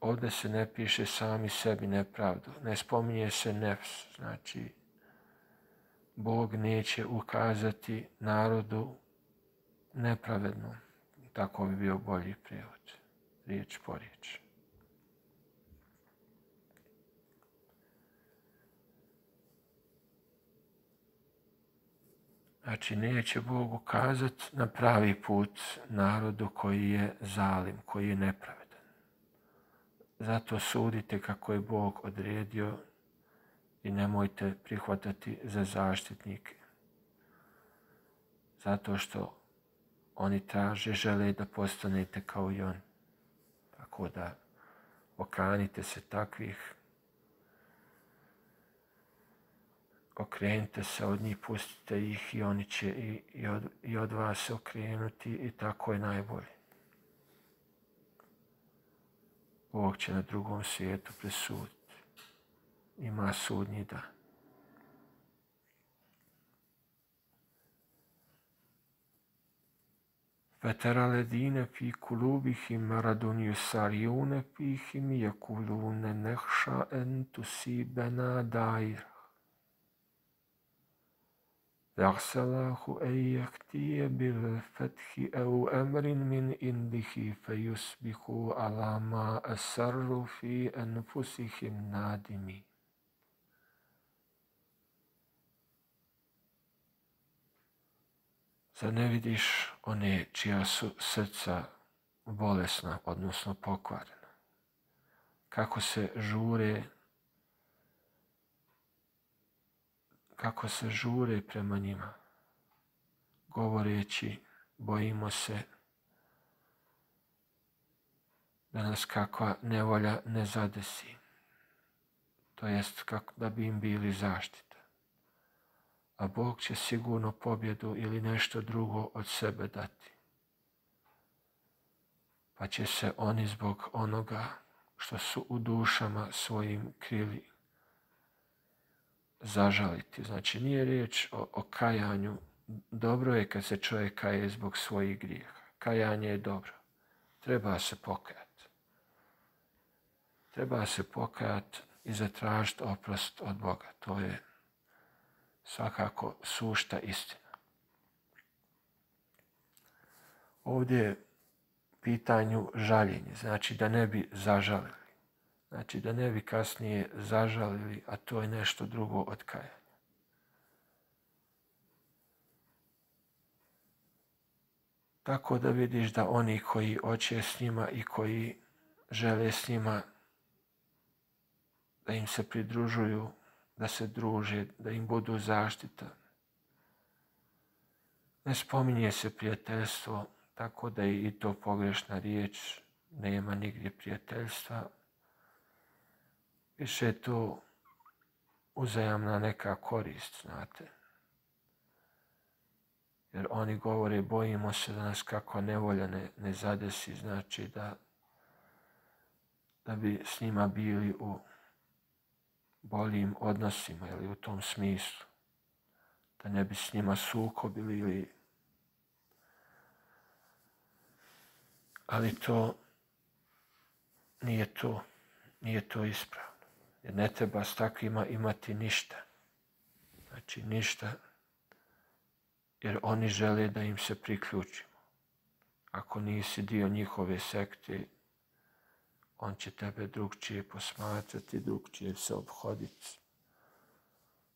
ovdje se ne piše sami sebi nepravdu, ne spominje se nefs, znači Bog neće ukazati narodu nepravedno. Tako bi bio bolji prijevod. Riječ po riječ. Znači, neće Bog ukazati na pravi put narodu koji je zalim, koji je nepravedan. Zato sudite kako je Bog odredio i nemojte prihvatati za zaštitnike. Zato što oni traže, žele da postanete kao i on. Tako da okanite se takvih, okrenite se od njih, pustite ih i oni će i, i, od, i od vas se okrenuti i tako je najbolje. Bog će na drugom svijetu presuditi ima sudnji dan. فترى الذين في قلوبهم مرض يسارعون فيهم يقولون نخشى أن تصيبنا دائرة فعسى الله أن يأتي بالفتح أو أمر من عنده فيصبحوا على ما أسروا في أنفسهم نادمين Zar ne vidiš one čija su srca bolesna, odnosno pokvarena? Kako se žure kako se žure prema njima, govoreći, bojimo se da nas kakva nevolja ne zadesi, to jest kako da bi im bili zaštita. a Bog će sigurno pobjedu ili nešto drugo od sebe dati. Pa će se oni zbog onoga što su u dušama svojim krili zažaliti. Znači nije riječ o, o kajanju. Dobro je kad se čovjek kaje zbog svojih grijeha. Kajanje je dobro. Treba se pokajati. Treba se pokajati i zatražiti oprost od Boga. To je svakako sušta istina. Ovdje je pitanju žaljenje, znači da ne bi zažalili. Znači da ne bi kasnije zažalili, a to je nešto drugo od kajanja. Tako da vidiš da oni koji oće s njima i koji žele s njima da im se pridružuju, da se druže, da im budu zaštita. Ne spominje se prijateljstvo, tako da je i to pogrešna riječ, nema nigdje prijateljstva. Više je to uzajamna neka korist, znate. Jer oni govore, bojimo se da nas kako nevolja ne, ne zadesi, znači da, da bi s njima bili u boljim odnosima ili u tom smislu. Da ne bi s njima sukobili ili... Ali to nije to, nije to ispravno. Jer ne treba s takvima imati ništa. Znači ništa. Jer oni žele da im se priključimo. Ako nisi dio njihove sekte, on će tebe drugčije posmatrati, drugčije se obhoditi.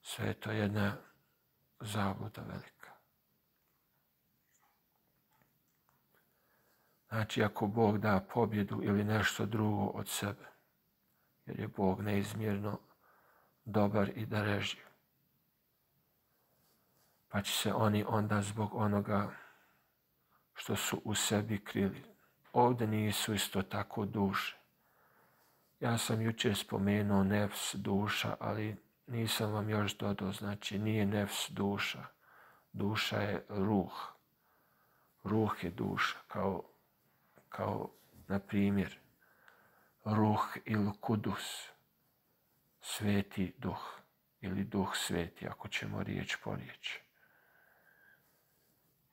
Sve je to jedna zabluda velika. Znači, ako Bog da pobjedu ili nešto drugo od sebe, jer je Bog neizmjerno dobar i darežljiv. pa će se oni onda zbog onoga što su u sebi krili. Ovdje nisu isto tako duše. Ja sam jučer spomenuo nefs duša, ali nisam vam još dodao, znači nije nefs duša. Duša je ruh. Ruh je duša, kao, kao na primjer, ruh il kudus, sveti duh ili duh sveti, ako ćemo riječ po riječ.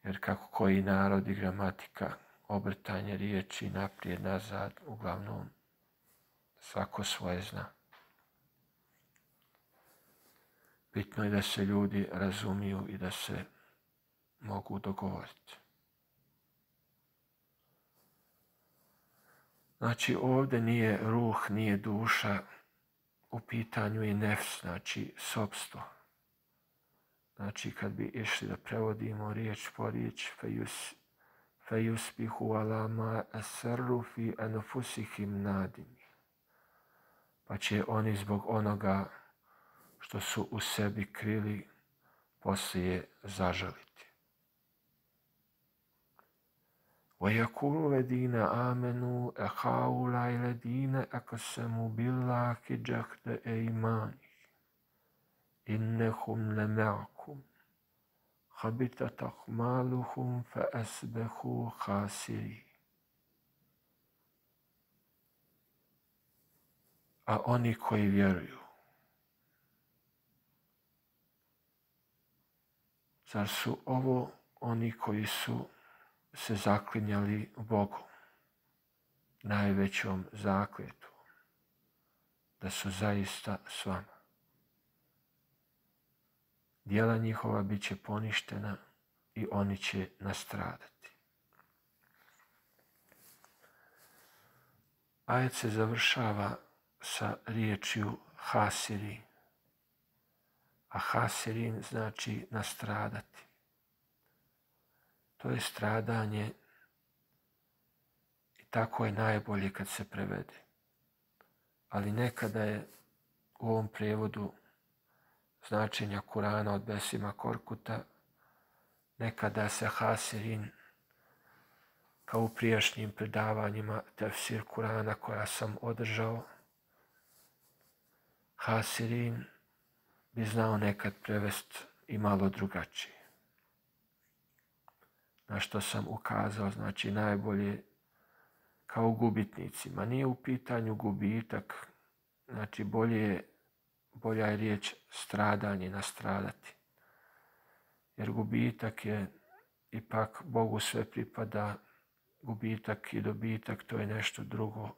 Jer kako koji narod i gramatika, obrtanje riječi naprijed, nazad, uglavnom svako svoje zna. Bitno je da se ljudi razumiju i da se mogu dogovoriti. Znači ovdje nije ruh, nije duša, u pitanju je nefs, znači sobstvo. Znači kad bi išli da prevodimo riječ po riječ, fejus, fejus bihu alama esarru fi anfusihim nadim pa će oni zbog onoga što su u sebi krili poslije zažaliti. وَيَكُولُ وَدِينَ آمَنُوا أَحَاُولَا إِلَدِينَ أَكَسَمُوا بِاللَّهِ جَهْدَ إِيمَانِهِ إِنَّهُمْ لَمَعْكُمْ خَبِتَتْ أَخْمَالُهُمْ فَأَسْبَحُوا خَاسِرِينَ a oni koji vjeruju. Zar su ovo oni koji su se zaklinjali Bogu, najvećom zakljetu, da su zaista s vama? Dijela njihova bit će poništena i oni će nastradati. Ajet se završava sa riječju hasiri. A hasirin znači nastradati. To je stradanje i tako je najbolje kad se prevede. Ali nekada je u ovom prevodu značenja Kurana od Besima Korkuta nekada se hasirin kao u prijašnjim predavanjima tefsir Kurana koja sam održao Hasirin bi znao nekad prevest i malo drugačije. Na što sam ukazao, znači najbolje kao gubitnicima. Nije u pitanju gubitak, znači bolje bolja je riječ stradanje, nastradati. Jer gubitak je ipak Bogu sve pripada, gubitak i dobitak, to je nešto drugo.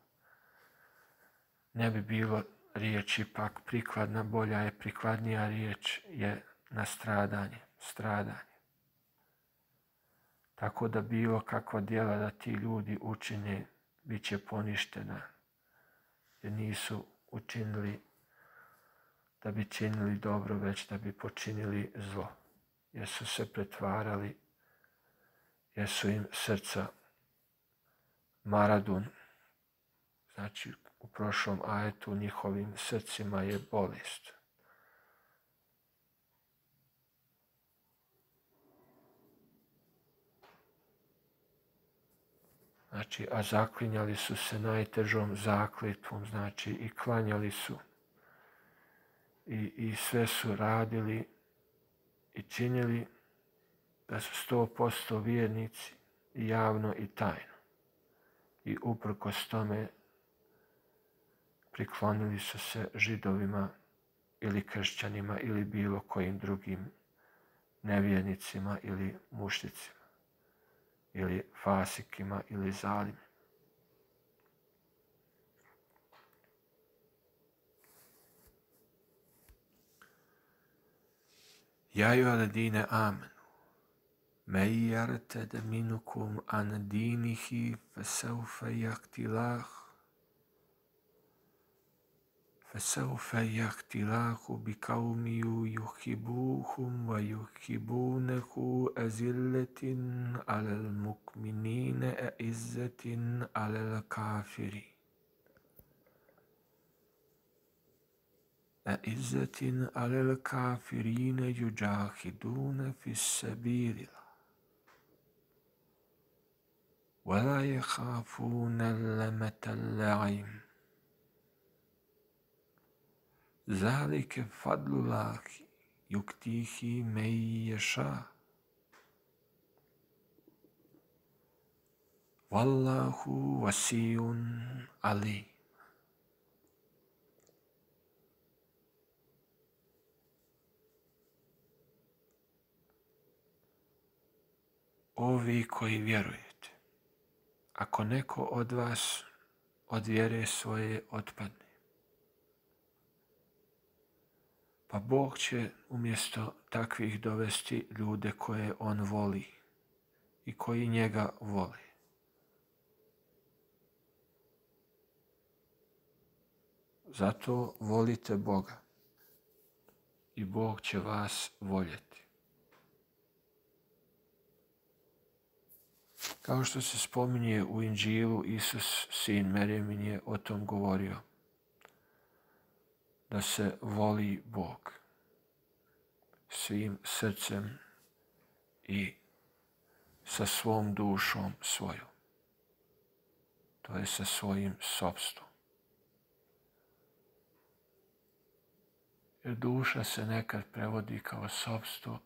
Ne bi bilo riječ ipak prikladna, bolja je prikladnija riječ je nastradanje, stradanje. Tako da bilo kakva djela da ti ljudi učine, bit će poništena, jer nisu učinili da bi činili dobro, već da bi počinili zlo. Jer su se pretvarali, jer su im srca maradun, znači u prošlom ajetu njihovim srcima je bolest. Znači, a zaklinjali su se najtežom zakletvom, znači i klanjali su i, i sve su radili i činili da su sto posto vjernici javno i tajno. I uprkos tome priklonili su se židovima ili kršćanima ili bilo kojim drugim nevjernicima ili mušnicima ili fasikima ili zalimima. Ja ju aladine amenu. Me yartad minukum an dinihi fasawfa yaqtilah فسوف يختلاق بقوم يحبوهم ويحبونه أزلة على المؤمنين أعزة على الكافرين. أعزة على الكافرين يجاهدون في السبيل ولا يخافون اللمة اللعين. Zalike fadlulah yuktihi mei yasha. Wallahu wasiun ali. Ovi koji vjerujete, ako neko od vas od vjere svoje otpadne, Pa Bog će umjesto takvih dovesti ljude koje on voli i koji njega voli. Zato volite Boga i Bog će vas voljeti. Kao što se spominje u Inđilu, Isus, sin Merjemin, je o tom govorio – da se voli Bog svim srcem i sa svom dušom svoju. To je sa svojim sobstvom. Jer duša se nekad prevodi kao sobstvo,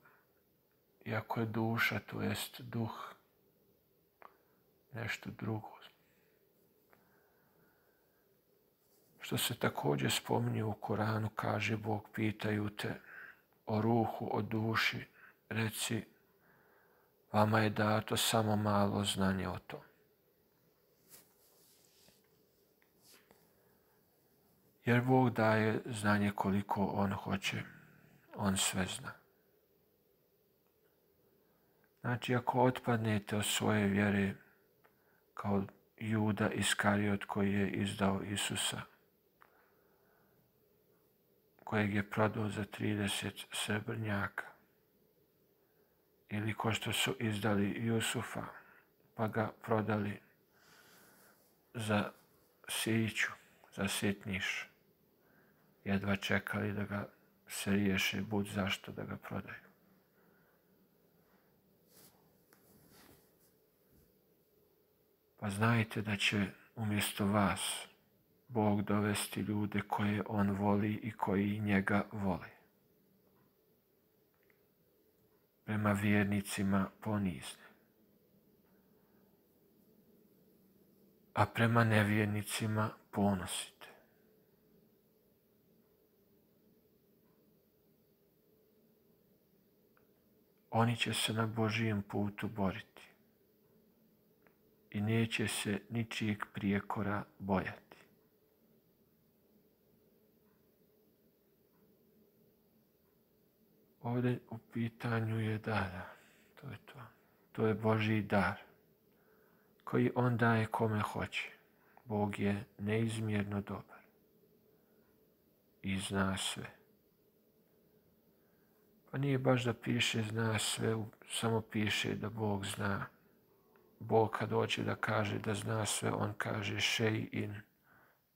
iako je duša, to jest duh, nešto drugo. Što se također spominje u Koranu, kaže Bog, pitaju te o ruhu, o duši, reci, vama je dato samo malo znanje o tom. Jer Bog daje znanje koliko On hoće, On sve zna. Znači, ako otpadnete od svoje vjere kao Juda Iskariot koji je izdao Isusa, kojeg je prodao za 30 srebrnjaka. Ili ko što su izdali Jusufa, pa ga prodali za siću, za sitniš. Jedva čekali da ga se riješe, bud zašto da ga prodaju. Pa znajte da će umjesto vas Bog dovesti ljude koje on voli i koji njega vole. Prema vjernicima ponizne. A prema nevjernicima ponosite. Oni će se na Božijem putu boriti i neće se ničijeg prijekora bojati. Ovdje u pitanju je dar. To je to. To je Boži dar koji on daje kome hoće. Bog je neizmjerno dobar i zna sve. Pa nije baš da piše zna sve, samo piše da Bog zna. Bog kad hoće da kaže da zna sve, on kaže šej in,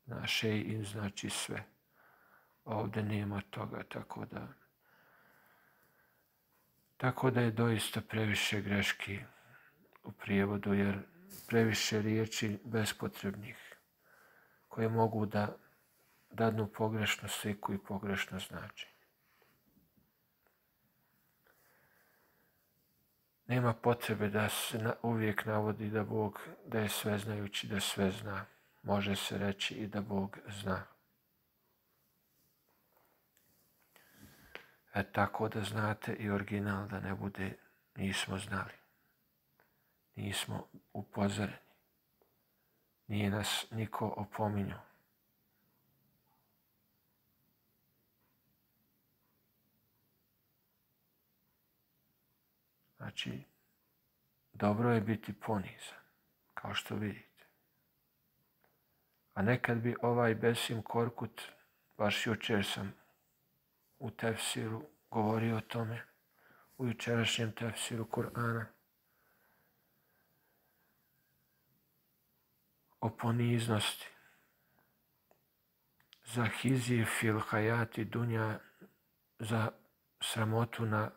Na šein znači sve. Ovde nema toga, tako da... Tako da je doista previše greški u prijevodu, jer previše riječi bespotrebnih koje mogu da dadnu pogrešnu sliku i pogrešno značenje. Nema potrebe da se uvijek navodi da Bog da je sveznajući, da sve zna. Može se reći i da Bog zna. E tako da znate i original da ne bude nismo znali. Nismo upozoreni. Nije nas niko opominjao. Znači, dobro je biti ponizan, kao što vidite. A nekad bi ovaj Besim Korkut, baš jučer sam u tefsiru govorio o tome, u jučerašnjem tefsiru Kur'ana, o poniznosti. Za hizije fil hajati dunja, za sramotu na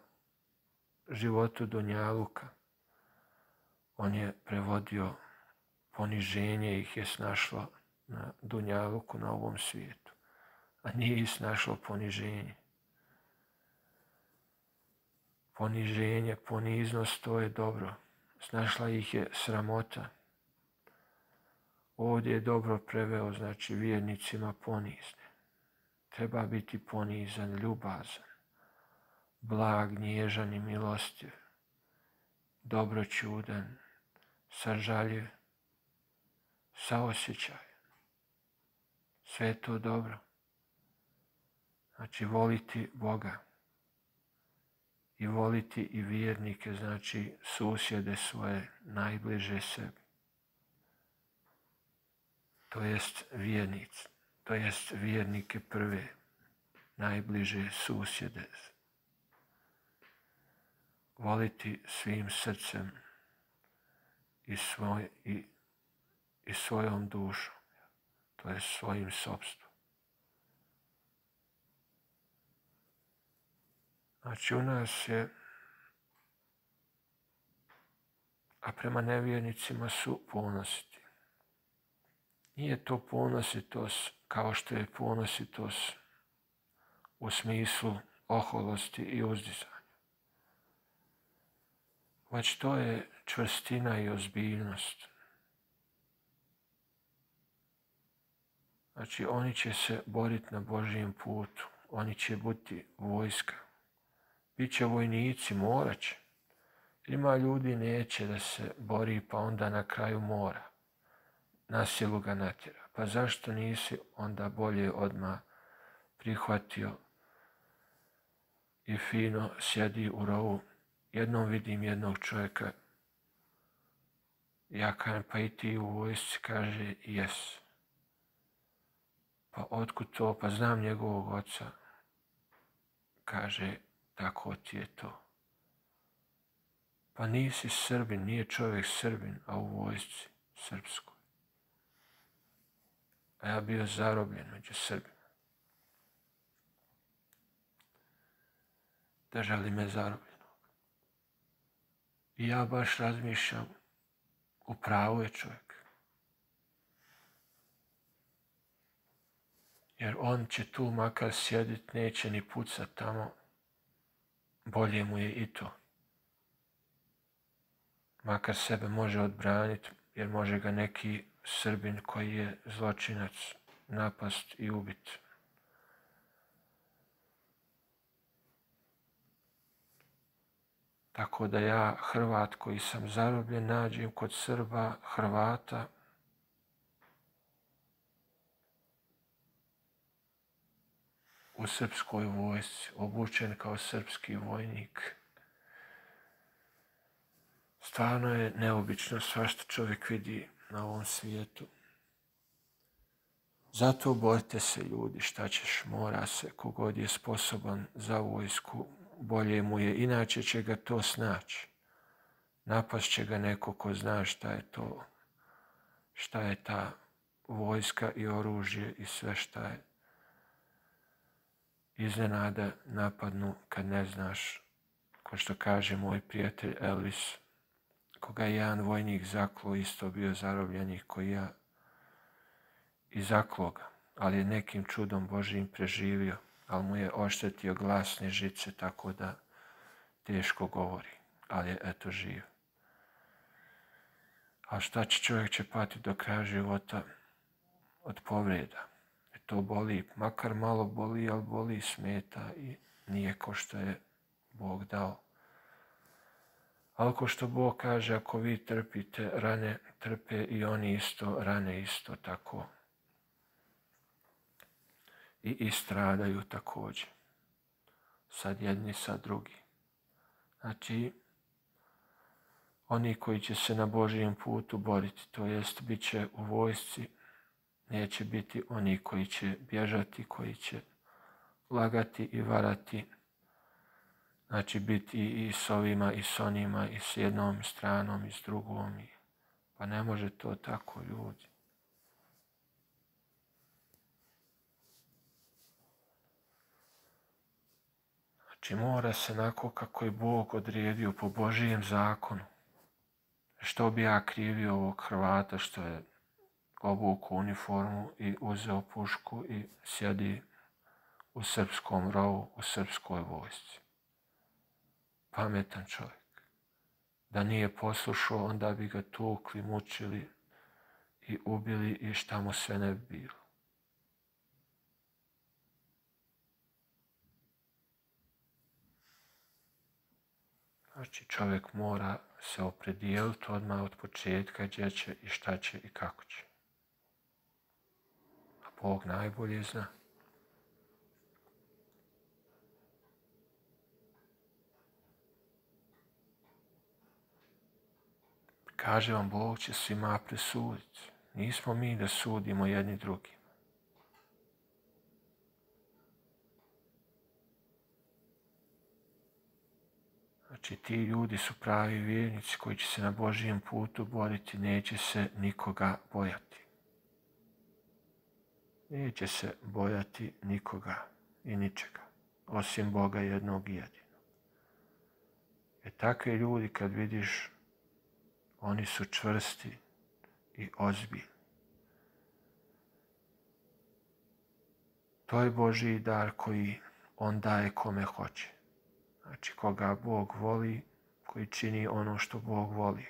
životu Dunjaluka. On je prevodio poniženje ih je snašlo na Dunjaluku na ovom svijetu. A nije ih snašlo poniženje. Poniženje, poniznost, to je dobro. Snašla ih je sramota. Ovdje je dobro preveo, znači vjernicima ponizne. Treba biti ponizan, ljubazan blag, nježan i milostiv, dobroćudan, sažaljiv, saosjećaj. Sve je to dobro. Znači, voliti Boga i voliti i vjernike, znači susjede svoje, najbliže se, To jest vjernic, to jest vjernike prve, najbliže susjede voliti svim srcem i, svoj, i, i svojom dušom, to je svojim sobstvom. Znači u nas je, a prema nevjernicima su ponositi. Nije to ponositost kao što je ponositost u smislu oholosti i uzdizanja već to je čvrstina i ozbiljnost. Znači, oni će se boriti na Božijem putu. Oni će biti vojska. Biće vojnici, morat će. Ima ljudi neće da se bori, pa onda na kraju mora. Nasilu ga natjera. Pa zašto nisi onda bolje odma prihvatio i fino sjedi u rovu jednom vidim jednog čovjeka, ja kažem, pa i ti u vojsci, kaže, jes. Pa otkud to, pa znam njegovog oca, kaže, Kako ti je to. Pa nisi srbin, nije čovjek srbin, a u vojsci srpskoj. A ja bio zarobljen među srbima. Držali me zarobljenog. I ja baš razmišljam, u pravu je čovjek. Jer on će tu makar sjedit, neće ni pucat tamo, bolje mu je i to. Makar sebe može odbraniti, jer može ga neki Srbin koji je zločinac napast i ubiti. Tako da ja, Hrvat koji sam zarobljen, nađem kod Srba, Hrvata, u srpskoj vojsci, obučen kao srpski vojnik. Stvarno je neobično sva što čovjek vidi na ovom svijetu. Zato borite se ljudi, šta ćeš, mora se, kogod je sposoban za vojsku, bolje mu je, inače će ga to snaći. Napast će ga neko ko zna šta je to, šta je ta vojska i oružje i sve šta je iznenada napadnu kad ne znaš, ko što kaže moj prijatelj Elvis, koga je jedan vojnik zaklo, isto bio zarobljenih koji ja i zaklo ga, ali je nekim čudom Božijim preživio, ali mu je oštetio glasne žice tako da teško govori, ali je eto živ. A šta će čovjek će pati do kraja života od povreda? To boli, makar malo boli, ali boli smeta i nije ko što je Bog dao. Ali ko što Bog kaže, ako vi trpite rane, trpe i oni isto, rane isto tako. I istradaju također. Sad jedni, sad drugi. Znači, oni koji će se na Božijem putu boriti, to jest bit će u vojsci, neće biti oni koji će bježati, koji će lagati i varati, znači biti i s ovima i s onima i s jednom stranom i s drugom. Pa ne može to tako ljudi. Znači mora se nako kako je Bog odredio po Božijem zakonu. Što bi ja krivio ovog Hrvata što je obuku uniformu i uzeo pušku i sjedi u srpskom rovu, u srpskoj vojsci. Pametan čovjek. Da nije poslušao, onda bi ga tukli, mučili i ubili i šta mu sve ne bi bilo. Znači čovjek mora se opredijeliti odmah od početka gdje će i šta će i kako će. Bog najbolje zna. Kaže vam, Bog će svima presuditi. Nismo mi da sudimo jedni drugim. Znači, ti ljudi su pravi vjernici koji će se na Božijem putu boriti, neće se nikoga bojati. Neće se bojati nikoga i ničega, osim Boga jednog i jedinog. E takve ljudi kad vidiš, oni su čvrsti i ozbiljni. To je Božiji dar koji on daje kome hoće. Znači, koga Bog voli, koji čini ono što Bog voli,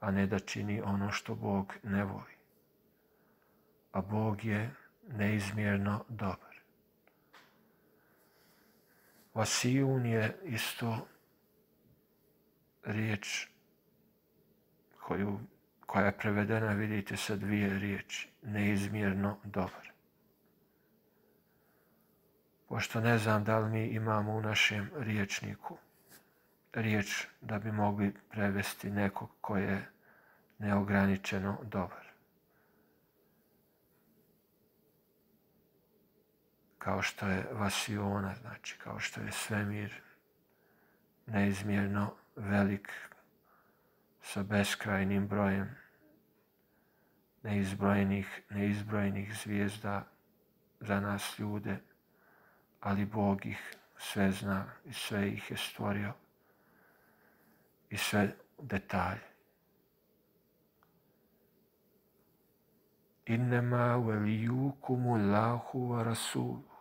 a ne da čini ono što Bog ne voli. A Bog je neizmjerno dobar. Vasijun je isto riječ koju, koja je prevedena, vidite, sa dvije riječi. Neizmjerno dobar pošto ne znam da li mi imamo u našem riječniku riječ da bi mogli prevesti nekog ko je neograničeno dobar. Kao što je vasiona, znači kao što je svemir neizmjerno velik sa beskrajnim brojem neizbrojenih, neizbrojenih zvijezda za nas ljude, ali Bog ih sve zna i sve ih je stvorio i sve detalje. Innema velijukumu lahu wa rasulu.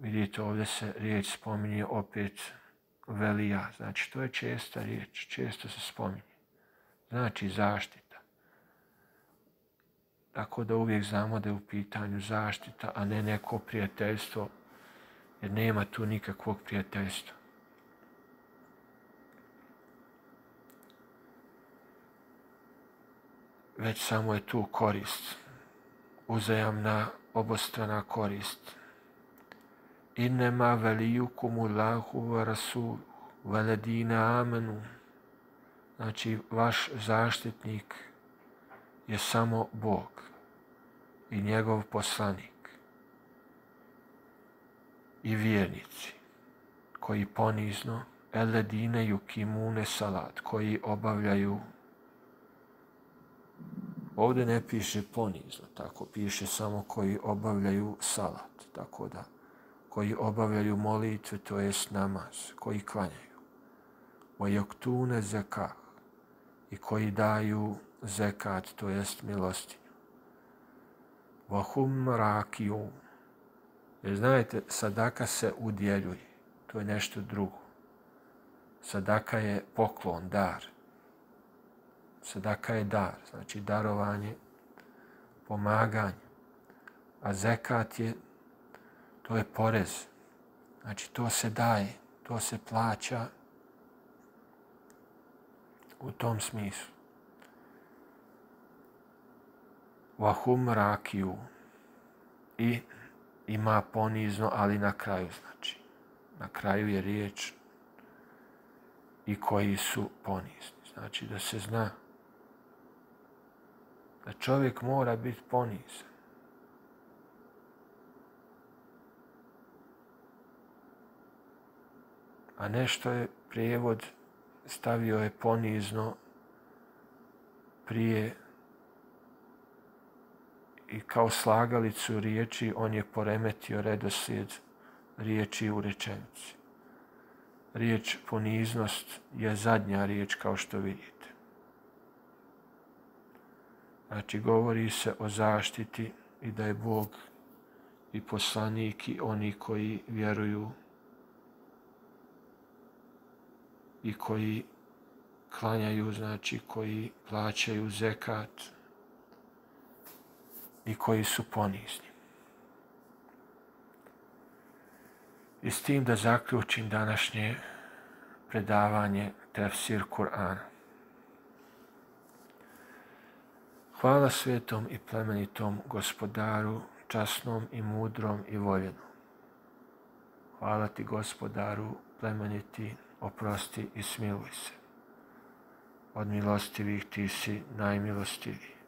Vidite, ovdje se riječ spominje opet velija. Znači, to je česta riječ, često se spominje. Znači, zaštita. Tako da uvijek znamo da je u pitanju zaštita, a ne neko prijateljstvo jer nema tu nikakvog prijateljstva. Već samo je tu korist, uzajamna obostrana korist. إنما velijukumu lahu wa rasulu, veledina amenu. Znači, vaš zaštitnik je samo Bog i njegov poslanik i vjernici koji ponizno eledine yukimune salat, koji obavljaju Ovdje ne piše ponizno, tako piše samo koji obavljaju salat, tako da koji obavljaju molitve, to jest namaz, koji klanjaju. Vajoktune zekah i koji daju zekat, to jest milostinju. Vahum rakiju. Jer znajte, sadaka se udjeljuje. To je nešto drugo. Sadaka je poklon, dar. Sadaka je dar, znači darovanje, pomaganje. A zekat je, to je porez. Znači to se daje, to se plaća u tom smislu. Vahum rakiju. I ima ponizno, ali na kraju znači. Na kraju je riječ i koji su ponizni. Znači da se zna da čovjek mora biti ponizan. A nešto je prijevod stavio je ponizno prije i kao slagalicu riječi on je poremetio redoslijed riječi u rečenici. Riječ poniznost je zadnja riječ kao što vidite. Znači govori se o zaštiti i da je Bog i poslanik i oni koji vjeruju i koji klanjaju, znači koji plaćaju zekat, i koji su ponizni. I s tim da zaključim današnje predavanje Tefsir Kur'ana. Hvala svetom i plemenitom gospodaru, časnom i mudrom i voljenom. Hvala ti gospodaru, plemeniti, oprosti i smiluj se. Od milostivih ti si najmilostiviji.